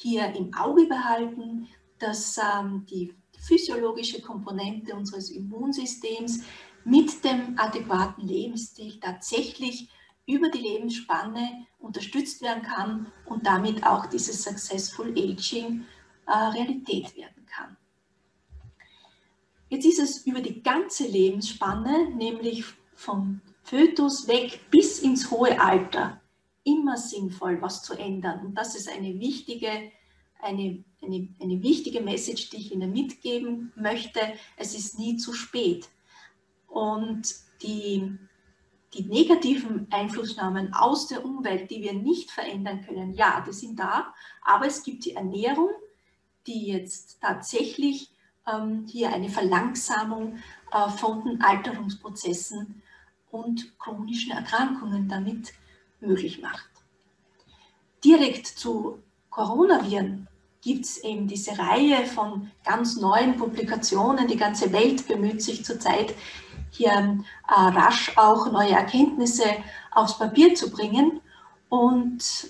hier im Auge behalten, dass ähm, die physiologische Komponente unseres Immunsystems mit dem adäquaten Lebensstil tatsächlich über die Lebensspanne unterstützt werden kann und damit auch dieses Successful Aging äh, Realität werden kann. Jetzt ist es über die ganze Lebensspanne, nämlich vom Fötus weg bis ins hohe Alter, immer sinnvoll, was zu ändern. Und das ist eine wichtige, eine, eine, eine wichtige Message, die ich Ihnen mitgeben möchte. Es ist nie zu spät. Und die die negativen Einflussnahmen aus der Umwelt, die wir nicht verändern können, ja, die sind da, aber es gibt die Ernährung, die jetzt tatsächlich ähm, hier eine Verlangsamung äh, von den Alterungsprozessen und chronischen Erkrankungen damit möglich macht. Direkt zu Coronaviren gibt es eben diese Reihe von ganz neuen Publikationen. Die ganze Welt bemüht sich zurzeit, hier äh, rasch auch neue Erkenntnisse aufs Papier zu bringen. Und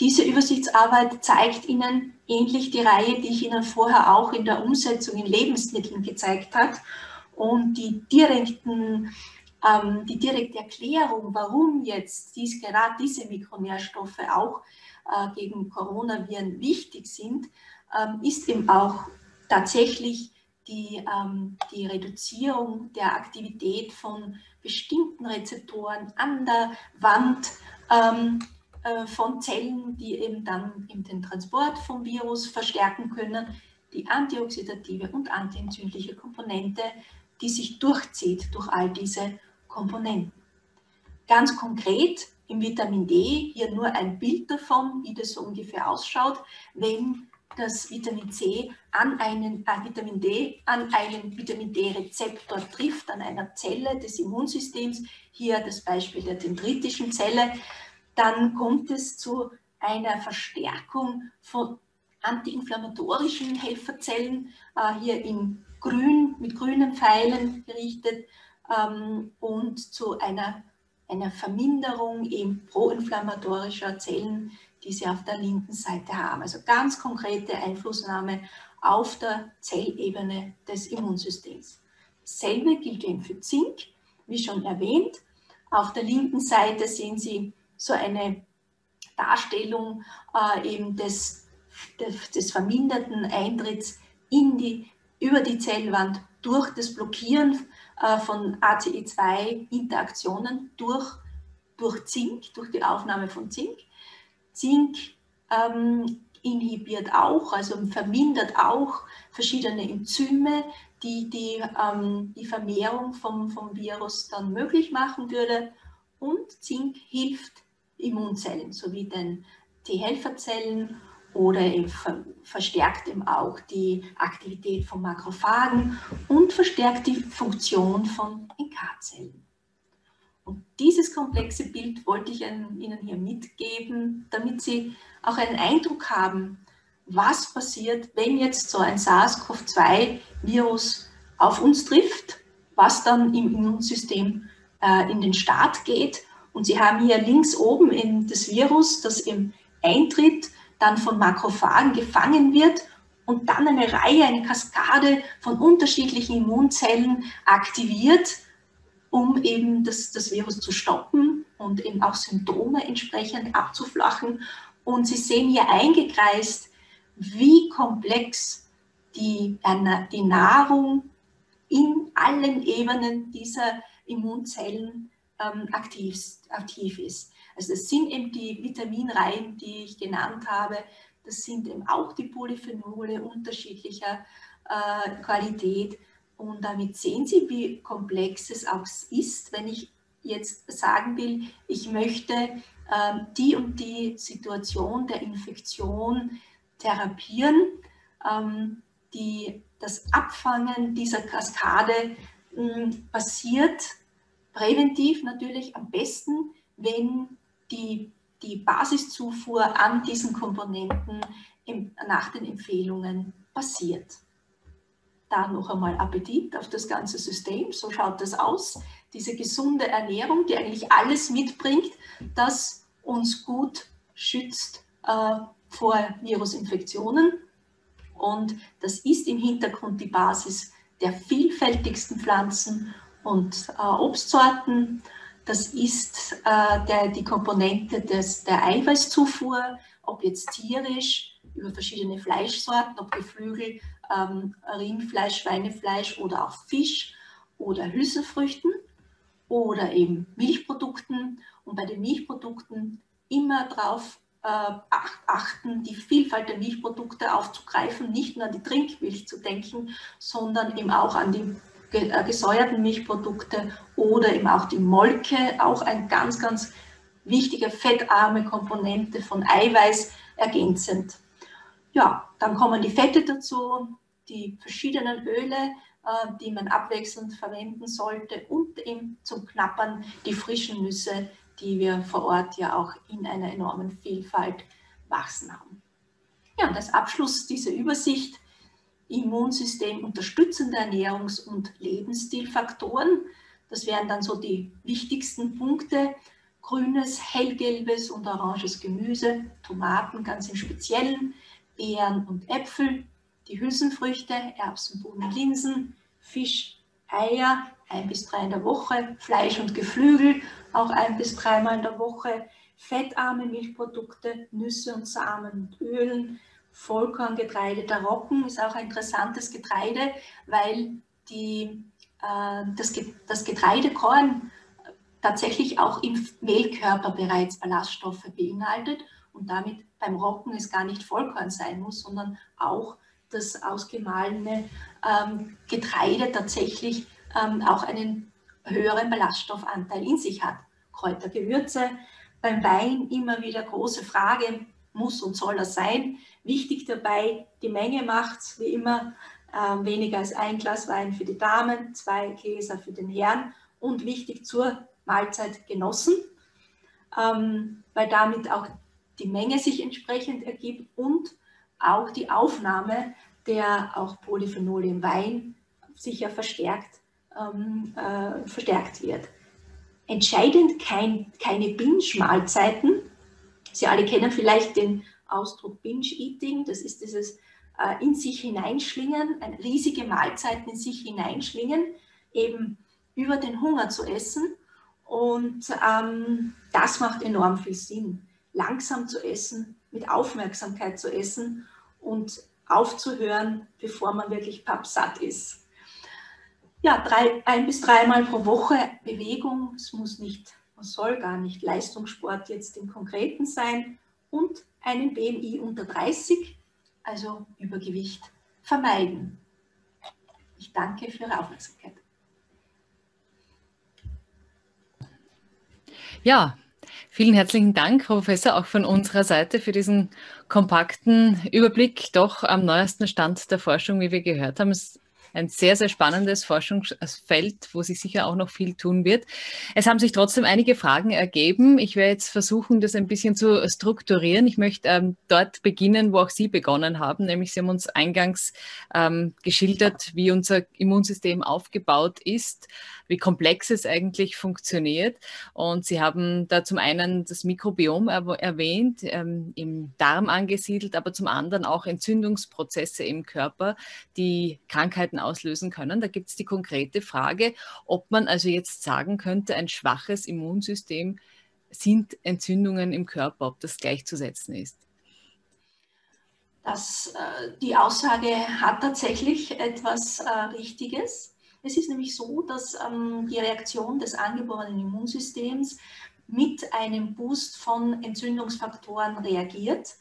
diese Übersichtsarbeit zeigt Ihnen ähnlich die Reihe, die ich Ihnen vorher auch in der Umsetzung in Lebensmitteln gezeigt habe. Und die direkten ähm, die direkte Erklärung, warum jetzt dies, gerade diese Mikronährstoffe auch äh, gegen Coronaviren wichtig sind, ähm, ist eben auch tatsächlich die, ähm, die Reduzierung der Aktivität von bestimmten Rezeptoren an der Wand ähm, äh, von Zellen, die eben dann eben den Transport vom Virus verstärken können, die antioxidative und antientzündliche Komponente, die sich durchzieht durch all diese Komponenten. Ganz konkret im Vitamin D, hier nur ein Bild davon, wie das so ungefähr ausschaut, wenn das Vitamin C an einen äh, Vitamin D an einen Vitamin D-Rezeptor trifft, an einer Zelle des Immunsystems, hier das Beispiel der dendritischen Zelle, dann kommt es zu einer Verstärkung von antiinflammatorischen Helferzellen, äh, hier in grün, mit grünen Pfeilen gerichtet ähm, und zu einer, einer Verminderung eben proinflammatorischer Zellen, die sie auf der linken Seite haben. Also ganz konkrete Einflussnahme auf der Zellebene des Immunsystems. Dasselbe gilt eben für Zink, wie schon erwähnt. Auf der linken Seite sehen Sie so eine Darstellung äh, eben des, des, des, verminderten Eintritts in die, über die Zellwand durch das Blockieren äh, von ACE2-Interaktionen durch, durch Zink, durch die Aufnahme von Zink. Zink ähm, inhibiert auch, also vermindert auch verschiedene Enzyme, die die, ähm, die Vermehrung vom, vom Virus dann möglich machen würde. Und Zink hilft Immunzellen sowie den T-Helferzellen oder verstärkt eben auch die Aktivität von Makrophagen und verstärkt die Funktion von NK-Zellen. Und dieses komplexe Bild wollte ich Ihnen hier mitgeben, damit Sie auch einen Eindruck haben, was passiert, wenn jetzt so ein SARS-CoV-2-Virus auf uns trifft, was dann im Immunsystem äh, in den Start geht. Und Sie haben hier links oben das Virus, das im Eintritt dann von Makrophagen gefangen wird und dann eine Reihe, eine Kaskade von unterschiedlichen Immunzellen aktiviert, um eben das, das Virus zu stoppen und eben auch Symptome entsprechend abzuflachen. Und Sie sehen hier eingekreist, wie komplex die, die Nahrung in allen Ebenen dieser Immunzellen ähm, aktiv, aktiv ist. Also das sind eben die Vitaminreihen, die ich genannt habe. Das sind eben auch die Polyphenole unterschiedlicher äh, Qualität. Und damit sehen Sie, wie komplex es auch ist, wenn ich jetzt sagen will, ich möchte äh, die und die Situation der Infektion therapieren. Ähm, die, das Abfangen dieser Kaskade mh, passiert präventiv natürlich am besten, wenn die, die Basiszufuhr an diesen Komponenten im, nach den Empfehlungen passiert. Da noch einmal Appetit auf das ganze System, so schaut das aus. Diese gesunde Ernährung, die eigentlich alles mitbringt, das uns gut schützt äh, vor Virusinfektionen. Und das ist im Hintergrund die Basis der vielfältigsten Pflanzen und äh, Obstsorten das ist äh, der, die Komponente des, der Eiweißzufuhr, ob jetzt tierisch, über verschiedene Fleischsorten, ob Geflügel, ähm, Rindfleisch, Schweinefleisch oder auch Fisch oder Hülsenfrüchten oder eben Milchprodukten. Und bei den Milchprodukten immer darauf äh, achten, die Vielfalt der Milchprodukte aufzugreifen, nicht nur an die Trinkmilch zu denken, sondern eben auch an die gesäuerten Milchprodukte oder eben auch die Molke, auch ein ganz, ganz wichtige fettarme Komponente von Eiweiß ergänzend. Ja, dann kommen die Fette dazu, die verschiedenen Öle, äh, die man abwechselnd verwenden sollte und eben zum Knappern die frischen Nüsse, die wir vor Ort ja auch in einer enormen Vielfalt wachsen haben. Ja, und als Abschluss dieser Übersicht Immunsystem unterstützende Ernährungs- und Lebensstilfaktoren. Das wären dann so die wichtigsten Punkte. Grünes, hellgelbes und oranges Gemüse, Tomaten ganz im Speziellen, Beeren und Äpfel, die Hülsenfrüchte, Erbsen, Bohnen, Linsen, Fisch, Eier, ein bis drei in der Woche, Fleisch und Geflügel, auch ein bis dreimal in der Woche, fettarme Milchprodukte, Nüsse und Samen und Ölen, Vollkorngetreide. Der Roggen ist auch ein interessantes Getreide, weil die, äh, das, das Getreidekorn tatsächlich auch im Mehlkörper bereits Ballaststoffe beinhaltet und damit beim Roggen es gar nicht Vollkorn sein muss, sondern auch das ausgemahlene ähm, Getreide tatsächlich ähm, auch einen höheren Ballaststoffanteil in sich hat. Kräuter, Gewürze, beim Wein immer wieder große Frage, muss und soll das sein? Wichtig dabei, die Menge macht es wie immer äh, weniger als ein Glas Wein für die Damen, zwei Gläser für den Herrn und wichtig zur Mahlzeit genossen, ähm, weil damit auch die Menge sich entsprechend ergibt und auch die Aufnahme der auch Polyphenole im Wein sicher verstärkt, ähm, äh, verstärkt wird. Entscheidend kein, keine Binge-Mahlzeiten. Sie alle kennen vielleicht den Ausdruck Binge-Eating. Das ist dieses äh, in sich hineinschlingen, riesige Mahlzeiten in sich hineinschlingen, eben über den Hunger zu essen. Und ähm, das macht enorm viel Sinn. Langsam zu essen, mit Aufmerksamkeit zu essen und aufzuhören, bevor man wirklich pappsatt ist. Ja, drei, ein bis dreimal pro Woche Bewegung. Es muss nicht, man soll gar nicht Leistungssport jetzt im Konkreten sein und einen BMI unter 30, also Übergewicht, vermeiden. Ich danke für Ihre Aufmerksamkeit. Ja, vielen herzlichen Dank, Frau Professor, auch von unserer Seite für diesen kompakten Überblick, doch am neuesten Stand der Forschung, wie wir gehört haben. Es ein sehr, sehr spannendes Forschungsfeld, wo sich sicher auch noch viel tun wird. Es haben sich trotzdem einige Fragen ergeben. Ich werde jetzt versuchen, das ein bisschen zu strukturieren. Ich möchte ähm, dort beginnen, wo auch Sie begonnen haben, nämlich Sie haben uns eingangs ähm, geschildert, wie unser Immunsystem aufgebaut ist wie komplex es eigentlich funktioniert. Und Sie haben da zum einen das Mikrobiom erwähnt, ähm, im Darm angesiedelt, aber zum anderen auch Entzündungsprozesse im Körper, die Krankheiten auslösen können. Da gibt es die konkrete Frage, ob man also jetzt sagen könnte, ein schwaches Immunsystem sind Entzündungen im Körper, ob das gleichzusetzen ist. Das, äh, die Aussage hat tatsächlich etwas äh, Richtiges. Es ist nämlich so, dass ähm, die Reaktion des angeborenen Immunsystems mit einem Boost von Entzündungsfaktoren reagiert.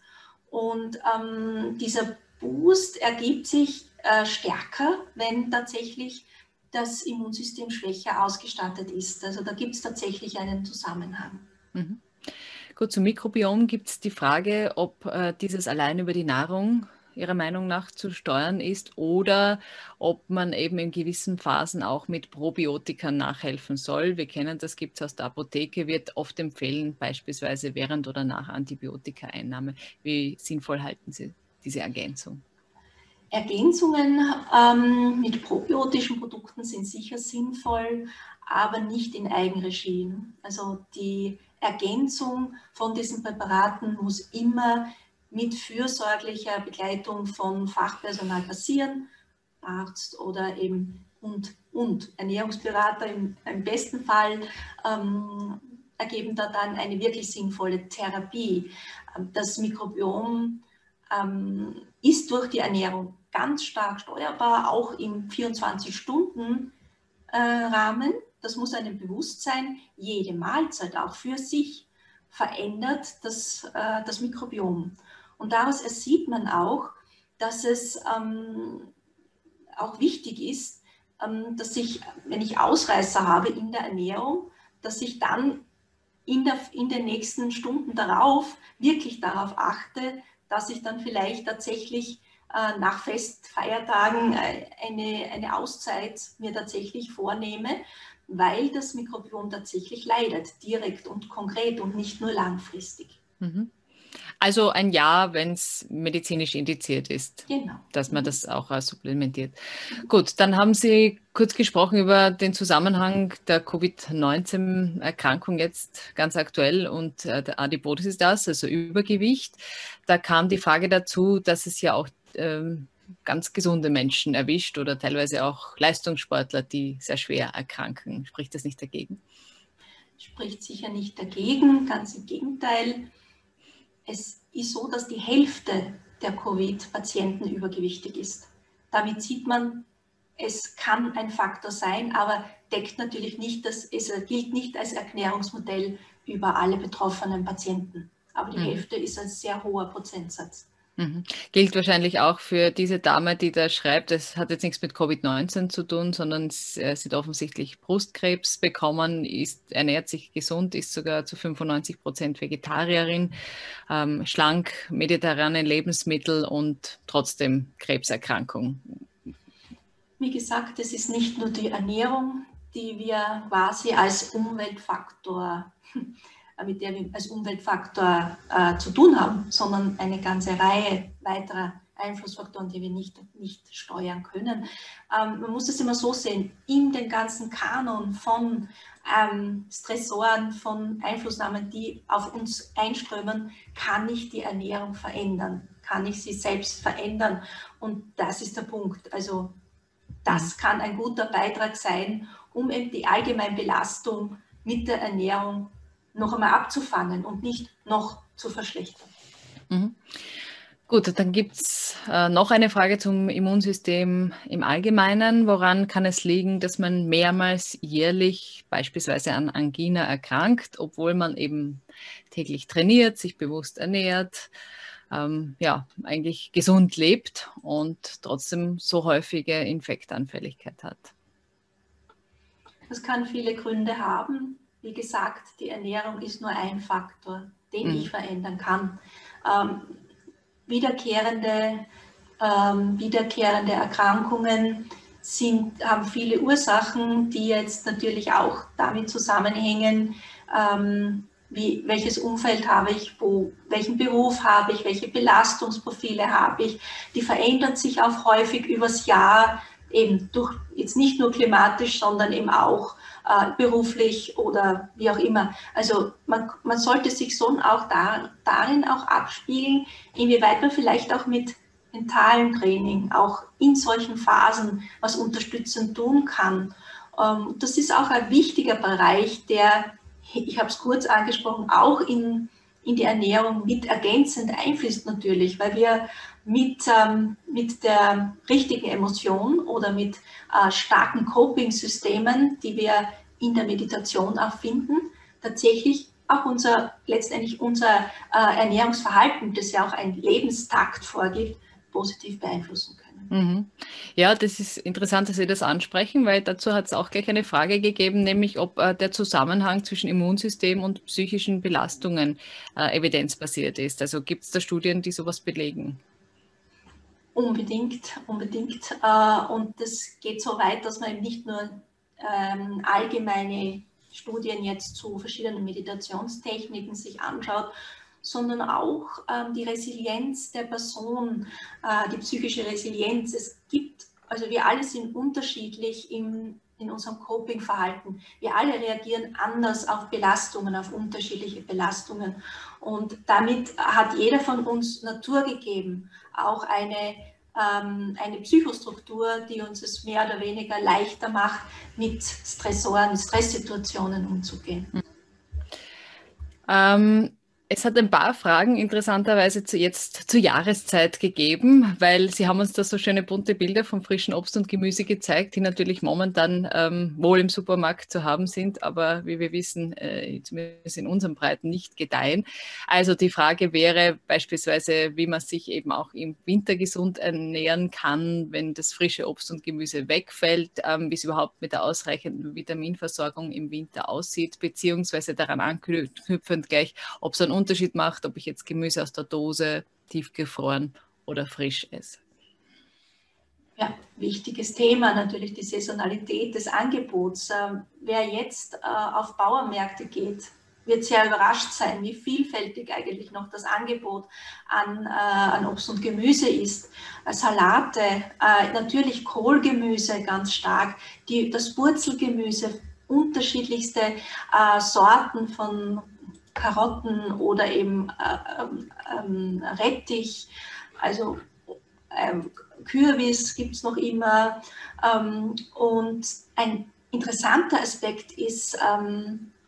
Und ähm, dieser Boost ergibt sich äh, stärker, wenn tatsächlich das Immunsystem schwächer ausgestattet ist. Also da gibt es tatsächlich einen Zusammenhang. Mhm. Gut, zum Mikrobiom gibt es die Frage, ob äh, dieses allein über die Nahrung Ihrer Meinung nach zu steuern ist oder ob man eben in gewissen Phasen auch mit Probiotika nachhelfen soll. Wir kennen das, gibt es aus der Apotheke, wird oft empfehlen, beispielsweise während oder nach Antibiotikaeinnahme. Wie sinnvoll halten Sie diese Ergänzung? Ergänzungen ähm, mit probiotischen Produkten sind sicher sinnvoll, aber nicht in Eigenregie. Also die Ergänzung von diesen Präparaten muss immer mit fürsorglicher Begleitung von Fachpersonal passieren, Arzt oder eben und, und Ernährungsberater im, im besten Fall ähm, ergeben da dann eine wirklich sinnvolle Therapie. Ähm, das Mikrobiom ähm, ist durch die Ernährung ganz stark steuerbar, auch im 24-Stunden-Rahmen. Äh, das muss einem bewusst sein. Jede Mahlzeit auch für sich verändert das, äh, das Mikrobiom. Und daraus sieht man auch, dass es ähm, auch wichtig ist, ähm, dass ich, wenn ich Ausreißer habe in der Ernährung, dass ich dann in, der, in den nächsten Stunden darauf wirklich darauf achte, dass ich dann vielleicht tatsächlich äh, nach Festfeiertagen äh, eine, eine Auszeit mir tatsächlich vornehme, weil das Mikrobiom tatsächlich leidet, direkt und konkret und nicht nur langfristig. Mhm. Also ein Ja, wenn es medizinisch indiziert ist, genau. dass man mhm. das auch äh, supplementiert. Gut, dann haben Sie kurz gesprochen über den Zusammenhang der Covid-19-Erkrankung jetzt ganz aktuell und äh, der Adipositas, also Übergewicht. Da kam die Frage dazu, dass es ja auch ähm, ganz gesunde Menschen erwischt oder teilweise auch Leistungssportler, die sehr schwer erkranken. Spricht das nicht dagegen? Spricht sicher nicht dagegen, ganz im Gegenteil es ist so, dass die Hälfte der Covid-Patienten übergewichtig ist. Damit sieht man, es kann ein Faktor sein, aber deckt natürlich nicht, dass es gilt nicht als Erklärungsmodell über alle betroffenen Patienten. Aber die mhm. Hälfte ist ein sehr hoher Prozentsatz. Mhm. Gilt wahrscheinlich auch für diese Dame, die da schreibt, es hat jetzt nichts mit Covid-19 zu tun, sondern sie hat offensichtlich Brustkrebs bekommen, ist, ernährt sich gesund, ist sogar zu 95 Prozent Vegetarierin, ähm, schlank, mediterrane Lebensmittel und trotzdem Krebserkrankung. Wie gesagt, es ist nicht nur die Ernährung, die wir quasi als Umweltfaktor mit der wir als Umweltfaktor äh, zu tun haben, sondern eine ganze Reihe weiterer Einflussfaktoren, die wir nicht, nicht steuern können. Ähm, man muss es immer so sehen, in den ganzen Kanon von ähm, Stressoren, von Einflussnahmen, die auf uns einströmen, kann ich die Ernährung verändern, kann ich sie selbst verändern. Und das ist der Punkt. Also das kann ein guter Beitrag sein, um eben die Allgemeinbelastung mit der Ernährung noch einmal abzufangen und nicht noch zu verschlechtern. Mhm. Gut, dann gibt es äh, noch eine Frage zum Immunsystem im Allgemeinen. Woran kann es liegen, dass man mehrmals jährlich beispielsweise an Angina erkrankt, obwohl man eben täglich trainiert, sich bewusst ernährt, ähm, ja, eigentlich gesund lebt und trotzdem so häufige Infektanfälligkeit hat? Das kann viele Gründe haben. Wie gesagt, die Ernährung ist nur ein Faktor, den mhm. ich verändern kann. Ähm, wiederkehrende, ähm, wiederkehrende Erkrankungen sind, haben viele Ursachen, die jetzt natürlich auch damit zusammenhängen, ähm, wie, welches Umfeld habe ich, wo, welchen Beruf habe ich, welche Belastungsprofile habe ich. Die verändern sich auch häufig übers Jahr, eben durch, jetzt nicht nur klimatisch, sondern eben auch äh, beruflich oder wie auch immer. Also man, man sollte sich so auch da, darin auch abspielen, inwieweit man vielleicht auch mit mentalem Training auch in solchen Phasen was unterstützend tun kann. Ähm, das ist auch ein wichtiger Bereich, der, ich habe es kurz angesprochen, auch in, in die Ernährung mit ergänzend einfließt natürlich, weil wir mit, ähm, mit der richtigen Emotion oder mit äh, starken Coping-Systemen, die wir in der Meditation auch finden, tatsächlich auch unser, letztendlich unser äh, Ernährungsverhalten, das ja auch ein Lebenstakt vorgibt, positiv beeinflussen können. Mhm. Ja, das ist interessant, dass Sie das ansprechen, weil dazu hat es auch gleich eine Frage gegeben, nämlich ob äh, der Zusammenhang zwischen Immunsystem und psychischen Belastungen äh, evidenzbasiert ist. Also gibt es da Studien, die sowas belegen? Unbedingt, unbedingt. Äh, und das geht so weit, dass man eben nicht nur ähm, allgemeine Studien jetzt zu verschiedenen Meditationstechniken sich anschaut, sondern auch ähm, die Resilienz der Person, äh, die psychische Resilienz. Es gibt, also wir alle sind unterschiedlich im, in unserem Coping-Verhalten. Wir alle reagieren anders auf Belastungen, auf unterschiedliche Belastungen. Und damit hat jeder von uns Natur gegeben, auch eine, ähm, eine Psychostruktur, die uns es mehr oder weniger leichter macht, mit Stressoren, Stresssituationen umzugehen. Ähm, es hat ein paar Fragen interessanterweise zu jetzt zur Jahreszeit gegeben, weil Sie haben uns da so schöne bunte Bilder vom frischen Obst und Gemüse gezeigt, die natürlich momentan ähm, wohl im Supermarkt zu haben sind, aber wie wir wissen, äh, zumindest in unseren Breiten nicht gedeihen. Also die Frage wäre beispielsweise, wie man sich eben auch im Winter gesund ernähren kann, wenn das frische Obst und Gemüse wegfällt, ähm, wie es überhaupt mit der ausreichenden Vitaminversorgung im Winter aussieht, beziehungsweise daran anknüpfend gleich, ob es ein Unterschied macht, ob ich jetzt Gemüse aus der Dose, tiefgefroren oder frisch esse. Ja, wichtiges Thema natürlich die Saisonalität des Angebots. Ähm, wer jetzt äh, auf Bauernmärkte geht, wird sehr überrascht sein, wie vielfältig eigentlich noch das Angebot an, äh, an Obst und Gemüse ist. Äh, Salate, äh, natürlich Kohlgemüse ganz stark, die, das Wurzelgemüse, unterschiedlichste äh, Sorten von Karotten oder eben äh, ähm, ähm, Rettich, also ähm, Kürbis gibt es noch immer. Ähm, und ein interessanter Aspekt ist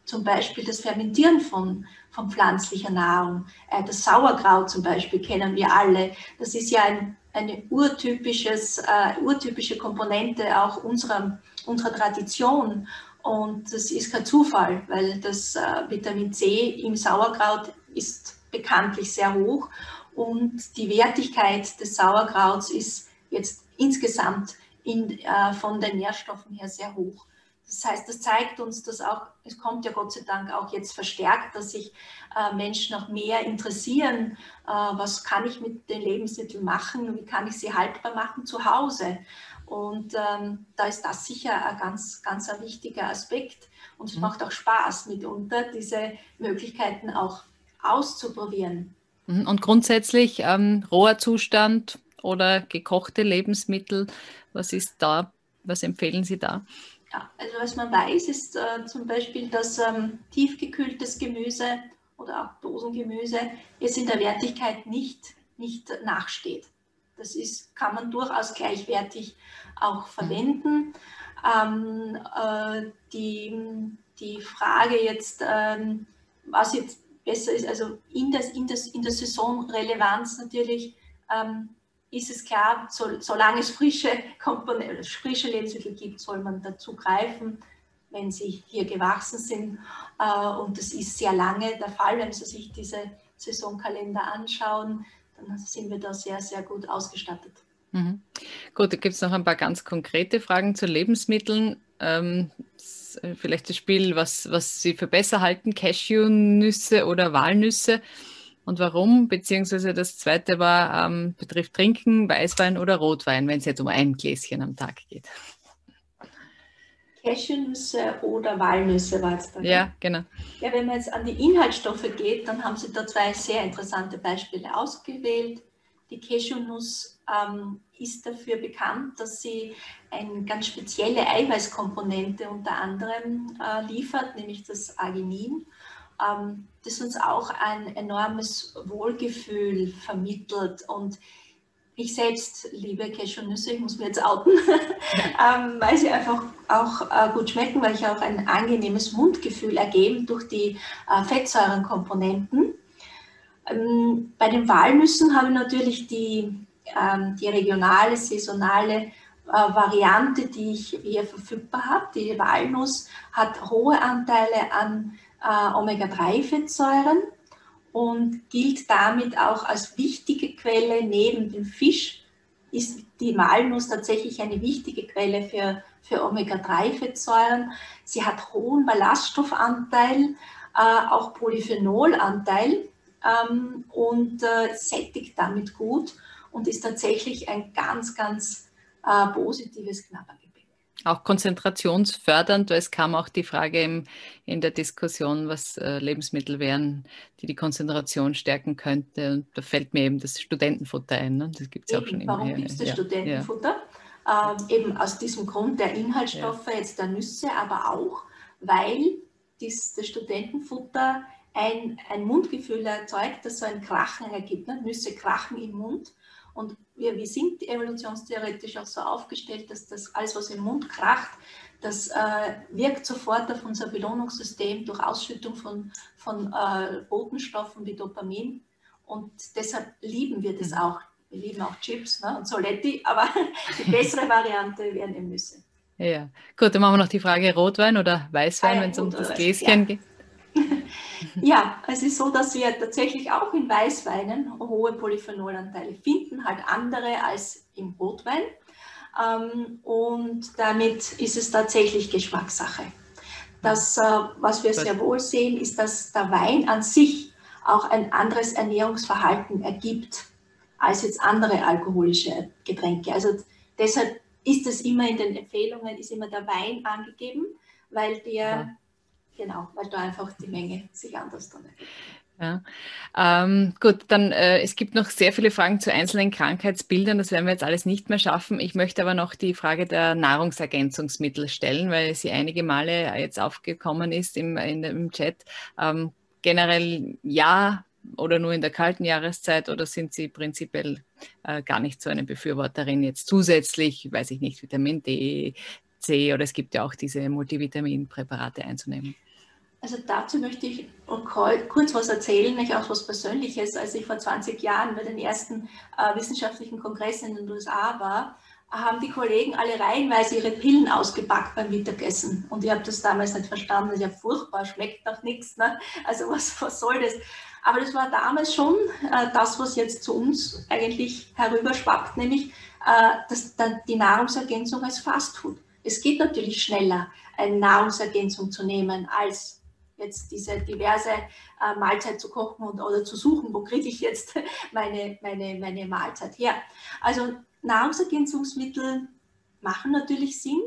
zum Beispiel das Fermentieren von, von pflanzlicher Nahrung. Äh, das Sauerkraut zum Beispiel kennen wir alle. Das ist ja ein, eine urtypisches, äh, urtypische Komponente auch unserer, unserer Tradition. Und das ist kein Zufall, weil das äh, Vitamin C im Sauerkraut ist bekanntlich sehr hoch und die Wertigkeit des Sauerkrauts ist jetzt insgesamt in, äh, von den Nährstoffen her sehr hoch. Das heißt, das zeigt uns, dass auch, es kommt ja Gott sei Dank auch jetzt verstärkt, dass sich äh, Menschen noch mehr interessieren, äh, was kann ich mit den Lebensmitteln machen, wie kann ich sie haltbar machen zu Hause. Und ähm, da ist das sicher ein ganz, ganz ein wichtiger Aspekt. Und es mhm. macht auch Spaß mitunter, diese Möglichkeiten auch auszuprobieren. Mhm. Und grundsätzlich ähm, roher Zustand oder gekochte Lebensmittel, was ist da, was empfehlen Sie da? Ja, also was man weiß, ist äh, zum Beispiel, dass ähm, tiefgekühltes Gemüse oder auch Dosengemüse es in der Wertigkeit nicht, nicht nachsteht. Das ist, kann man durchaus gleichwertig auch verwenden. Ähm, äh, die, die Frage jetzt, ähm, was jetzt besser ist, also in, das, in, das, in der Saisonrelevanz natürlich ähm, ist es klar, so, solange es frische, frische Lebensmittel gibt, soll man dazu greifen, wenn sie hier gewachsen sind. Äh, und das ist sehr lange der Fall, wenn Sie sich diese Saisonkalender anschauen, dann sind wir da sehr, sehr gut ausgestattet. Mhm. Gut, da gibt es noch ein paar ganz konkrete Fragen zu Lebensmitteln. Ähm, vielleicht das Spiel, was, was Sie für besser halten, Cashewnüsse oder Walnüsse und warum? Beziehungsweise das zweite war, ähm, betrifft Trinken, Weißwein oder Rotwein, wenn es jetzt um ein Gläschen am Tag geht. Cashewnüsse oder Walnüsse war es dann. Ja, genau. Ja, wenn man jetzt an die Inhaltsstoffe geht, dann haben Sie da zwei sehr interessante Beispiele ausgewählt. Die Cashewnuss ähm, ist dafür bekannt, dass sie eine ganz spezielle Eiweißkomponente unter anderem äh, liefert, nämlich das Arginin, ähm, das uns auch ein enormes Wohlgefühl vermittelt. Und ich selbst liebe Cashewnüsse, ich muss mir jetzt outen, [laughs] ähm, weil sie einfach auch äh, gut schmecken, weil ich auch ein angenehmes Mundgefühl ergeben durch die äh, Fettsäurenkomponenten. Ähm, bei den Walnüssen habe ich natürlich die, ähm, die regionale, saisonale äh, Variante, die ich hier verfügbar habe. Die Walnuss hat hohe Anteile an äh, Omega-3-Fettsäuren und gilt damit auch als wichtige Quelle neben dem Fisch. Ist die Walnuss tatsächlich eine wichtige Quelle für, für Omega-3-Fettsäuren. Sie hat hohen Ballaststoffanteil, äh, auch Polyphenolanteil ähm, und äh, sättigt damit gut und ist tatsächlich ein ganz, ganz äh, positives Knabbergewicht auch konzentrationsfördernd, weil es kam auch die Frage im, in der Diskussion, was äh, Lebensmittel wären, die die Konzentration stärken könnte. Und da fällt mir eben das Studentenfutter ein. Ne? Das gibt es ja auch schon immer. Warum gibt es das ja, Studentenfutter? Ja. Ähm, eben aus diesem Grund der Inhaltsstoffe, ja. jetzt der Nüsse, aber auch, weil dies, das Studentenfutter ein, ein Mundgefühl erzeugt, das so ein Krachen ergibt. Ne? Nüsse krachen im Mund. Und wir, wir sind evolutionstheoretisch auch so aufgestellt, dass das alles, was im Mund kracht, das äh, wirkt sofort auf unser Belohnungssystem durch Ausschüttung von, von äh, Botenstoffen wie Dopamin. Und deshalb lieben wir das mhm. auch. Wir lieben auch Chips ne, und Soletti, [laughs] aber die bessere Variante wären eben Nüsse. Ja, gut, dann machen wir noch die Frage Rotwein oder Weißwein, ah, wenn es um das Gläschen ja. geht. [laughs] Ja, es ist so, dass wir tatsächlich auch in Weißweinen hohe Polyphenolanteile finden, halt andere als im Rotwein. Ähm, und damit ist es tatsächlich Geschmackssache. Das, äh, was wir sehr wohl sehen, ist, dass der Wein an sich auch ein anderes Ernährungsverhalten ergibt als jetzt andere alkoholische Getränke. Also deshalb ist es immer in den Empfehlungen, ist immer der Wein angegeben, weil der Genau, weil da einfach die Menge sich anders dann ergibt. Ja. Ähm, gut, dann äh, es gibt noch sehr viele Fragen zu einzelnen Krankheitsbildern. Das werden wir jetzt alles nicht mehr schaffen. Ich möchte aber noch die Frage der Nahrungsergänzungsmittel stellen, weil sie einige Male jetzt aufgekommen ist im, in, im Chat. Ähm, generell ja oder nur in der kalten Jahreszeit oder sind Sie prinzipiell äh, gar nicht so eine Befürworterin jetzt zusätzlich, weiß ich nicht, Vitamin D, C oder es gibt ja auch diese Multivitaminpräparate einzunehmen? Also dazu möchte ich kurz was erzählen, nicht auch was Persönliches. Als ich vor 20 Jahren bei den ersten äh, wissenschaftlichen Kongressen in den USA war, haben die Kollegen alle reihenweise ihre Pillen ausgepackt beim Mittagessen. Und ich habe das damals nicht verstanden. Das ist ja furchtbar, schmeckt nach nichts. Ne? Also was, [laughs] was soll das? Aber das war damals schon äh, das, was jetzt zu uns eigentlich herüberschwappt, nämlich äh, das, die Nahrungsergänzung als Fastfood. Es geht natürlich schneller, eine Nahrungsergänzung zu nehmen, als jetzt diese diverse äh, Mahlzeit zu kochen und, oder zu suchen, wo kriege ich jetzt [laughs] meine, meine, meine Mahlzeit her. Also Nahrungsergänzungsmittel machen natürlich Sinn.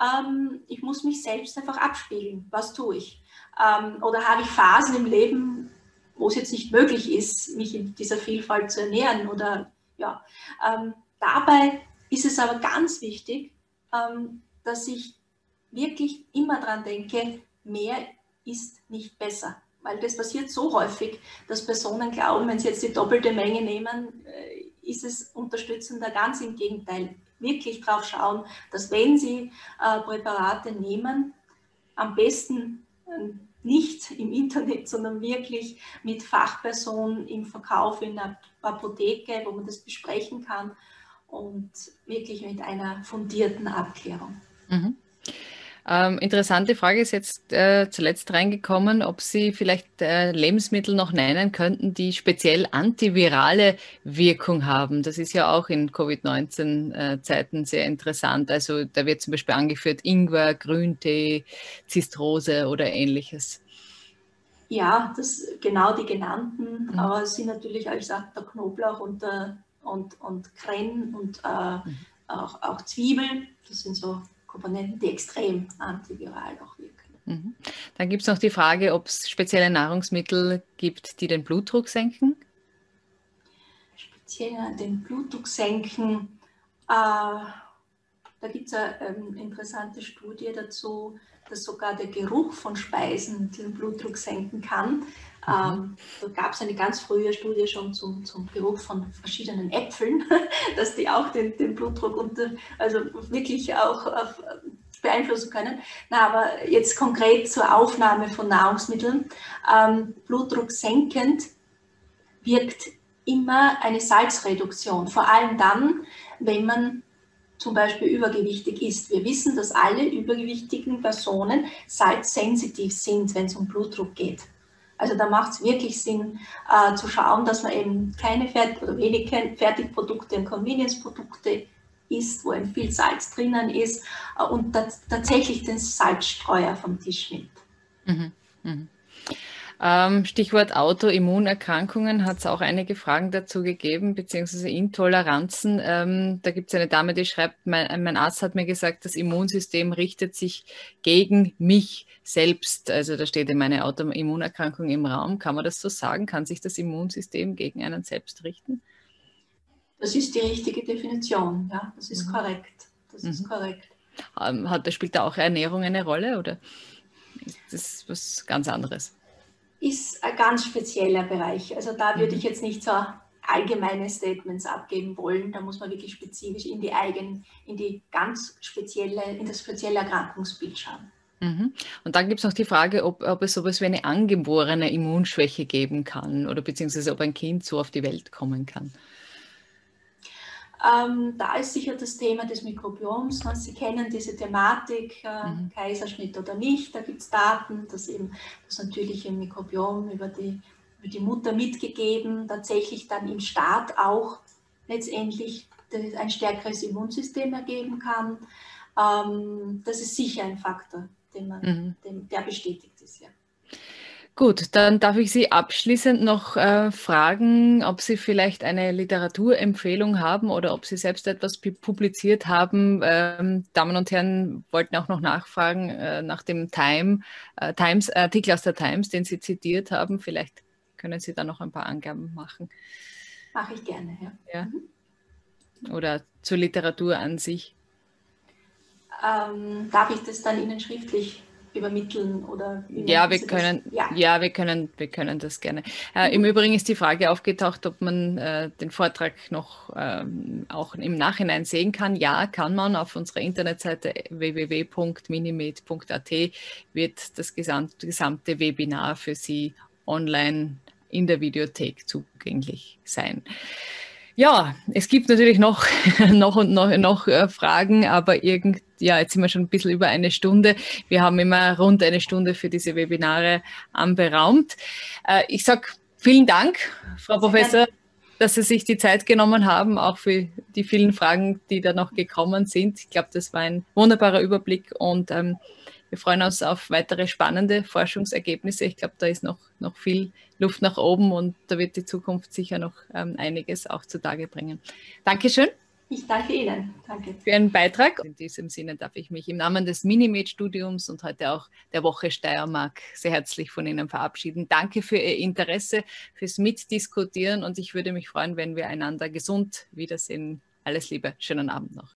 Ähm, ich muss mich selbst einfach abspiegeln. Was tue ich? Ähm, oder habe ich Phasen im Leben, wo es jetzt nicht möglich ist, mich in dieser Vielfalt zu ernähren? Oder ja, ähm, dabei ist es aber ganz wichtig, ähm, dass ich wirklich immer daran denke, mehr ist nicht besser. Weil das passiert so häufig, dass Personen glauben, wenn sie jetzt die doppelte Menge nehmen, äh, ist es unterstützender. Ganz im Gegenteil. Wirklich darauf schauen, dass wenn sie äh, Präparate nehmen, am besten äh, nicht im Internet, [laughs] sondern wirklich mit Fachpersonen im Verkauf in der Apotheke, wo man das besprechen kann und wirklich mit einer fundierten Abklärung. Mhm. Ähm, interessante Frage ist jetzt äh, zuletzt reingekommen, ob Sie vielleicht äh, Lebensmittel noch nennen könnten, die speziell antivirale Wirkung haben. Das ist ja auch in Covid-19-Zeiten äh, sehr interessant. Also da wird zum Beispiel angeführt Ingwer, Grüntee, Zistrose oder ähnliches. Ja, das genau die genannten, mhm. aber es sind natürlich auch der Knoblauch und, der, und, und Krenn und äh, mhm. auch, auch Zwiebel. Das sind so Komponenten, die extrem antiviral auch wirken. Mhm. Dann gibt es noch die Frage, ob es spezielle Nahrungsmittel gibt, die den Blutdruck senken? Speziell den Blutdruck senken. Äh, da gibt es eine ähm, interessante Studie dazu, dass sogar der Geruch von Speisen den Blutdruck senken kann. Mhm. Ähm, da gab es eine ganz frühe Studie schon zum, zum Geruch von verschiedenen Äpfeln, [laughs] dass die auch den, den Blutdruck unter, also wirklich auch auf, beeinflussen können. Na, aber jetzt konkret zur Aufnahme von Nahrungsmitteln. Ähm, Blutdruck senkend wirkt immer eine Salzreduktion, vor allem dann, wenn man zum Beispiel übergewichtig ist. Wir wissen, dass alle übergewichtigen Personen salzsensitiv sind, wenn es um Blutdruck geht. Also da macht es wirklich Sinn äh, zu schauen, dass man eben keine Fert oder wenig Fertigprodukte und Convenience-Produkte isst, wo eben viel Salz drinnen ist äh, und tatsächlich den Salzstreuer vom Tisch nimmt. Mhm. Mhm. Ähm, Stichwort Autoimmunerkrankungen hat es auch einige Fragen dazu gegeben, beziehungsweise Intoleranzen. Ähm, da gibt es eine Dame, die schreibt, mein, mein, Arzt hat mir gesagt, das Immunsystem richtet sich gegen mich selbst. Also da steht immer eine Autoimmunerkrankung im Raum. Kann man das so sagen? Kann sich das Immunsystem gegen einen selbst richten? Das ist die richtige Definition, ja, das ist mhm. korrekt. Das mhm. ist korrekt. Ähm, hat, spielt da auch Ernährung eine Rolle oder ist das was ganz anderes? Ist ein ganz spezieller Bereich. Also da würde mhm. ich jetzt nicht so allgemeine Statements abgeben wollen. Da muss man wirklich spezifisch in die eigen, in die ganz spezielle, in das spezielle Erkrankungsbild schauen. Mhm. Und dann gibt es noch die Frage, ob, ob es sowas wie eine angeborene Immunschwäche geben kann oder beziehungsweise ob ein Kind so auf die Welt kommen kann. Ähm, da ist sicher das Thema des Mikrobioms. Sie kennen diese Thematik, äh, mhm. Kaiserschnitt oder nicht. Da gibt es Daten, dass eben das natürliche Mikrobiom über die, über die Mutter mitgegeben tatsächlich dann im Staat auch letztendlich ein stärkeres Immunsystem ergeben kann. Ähm, das ist sicher ein Faktor, den man, mhm. den, der bestätigt ist. Ja. Gut, dann darf ich Sie abschließend noch äh, fragen, ob Sie vielleicht eine Literaturempfehlung haben oder ob Sie selbst etwas publiziert haben. Ähm, Damen und Herren wollten auch noch nachfragen äh, nach dem Time, äh, Times, Artikel aus der Times, den Sie zitiert haben. Vielleicht können Sie da noch ein paar Angaben machen. Mache ich gerne, ja. ja. Mhm. Oder zur Literatur an sich. Ähm, darf ich das dann Ihnen schriftlich übermitteln oder ja wir können ja. ja. wir können wir können das gerne äh, im Übrigen ist die Frage aufgetaucht ob man äh, den Vortrag noch ähm, auch im Nachhinein sehen kann ja kann man auf unserer Internetseite www.minimed.at wird das gesamte, gesamte Webinar für Sie online in der Videothek zugänglich sein. Ja, es gibt natürlich noch, [laughs] noch und noch, noch äh, Fragen, aber irgend, ja, jetzt sind wir schon ein bisschen über eine Stunde. Wir haben immer rund eine Stunde für diese Webinare anberaumt. Äh, ich sage vielen Dank, Frau Professor, dass Sie sich die Zeit genommen haben, auch für die vielen Fragen, die da noch gekommen sind. Ich glaube, das war ein wunderbarer Überblick und ähm, wir freuen uns auf weitere spannende Forschungsergebnisse. Ich glaube, da ist noch, noch viel Luft nach oben und da wird die Zukunft sicher noch ähm, einiges auch zutage bringen. Dankeschön. Ich danke Ihnen. Danke. Für Ihren Beitrag. In diesem Sinne darf ich mich im Namen des Minimed-Studiums und heute auch der Woche Steiermark sehr herzlich von Ihnen verabschieden. Danke für Ihr Interesse, fürs Mitdiskutieren und ich würde mich freuen, wenn wir einander gesund wiedersehen. Alles Liebe, schönen Abend noch.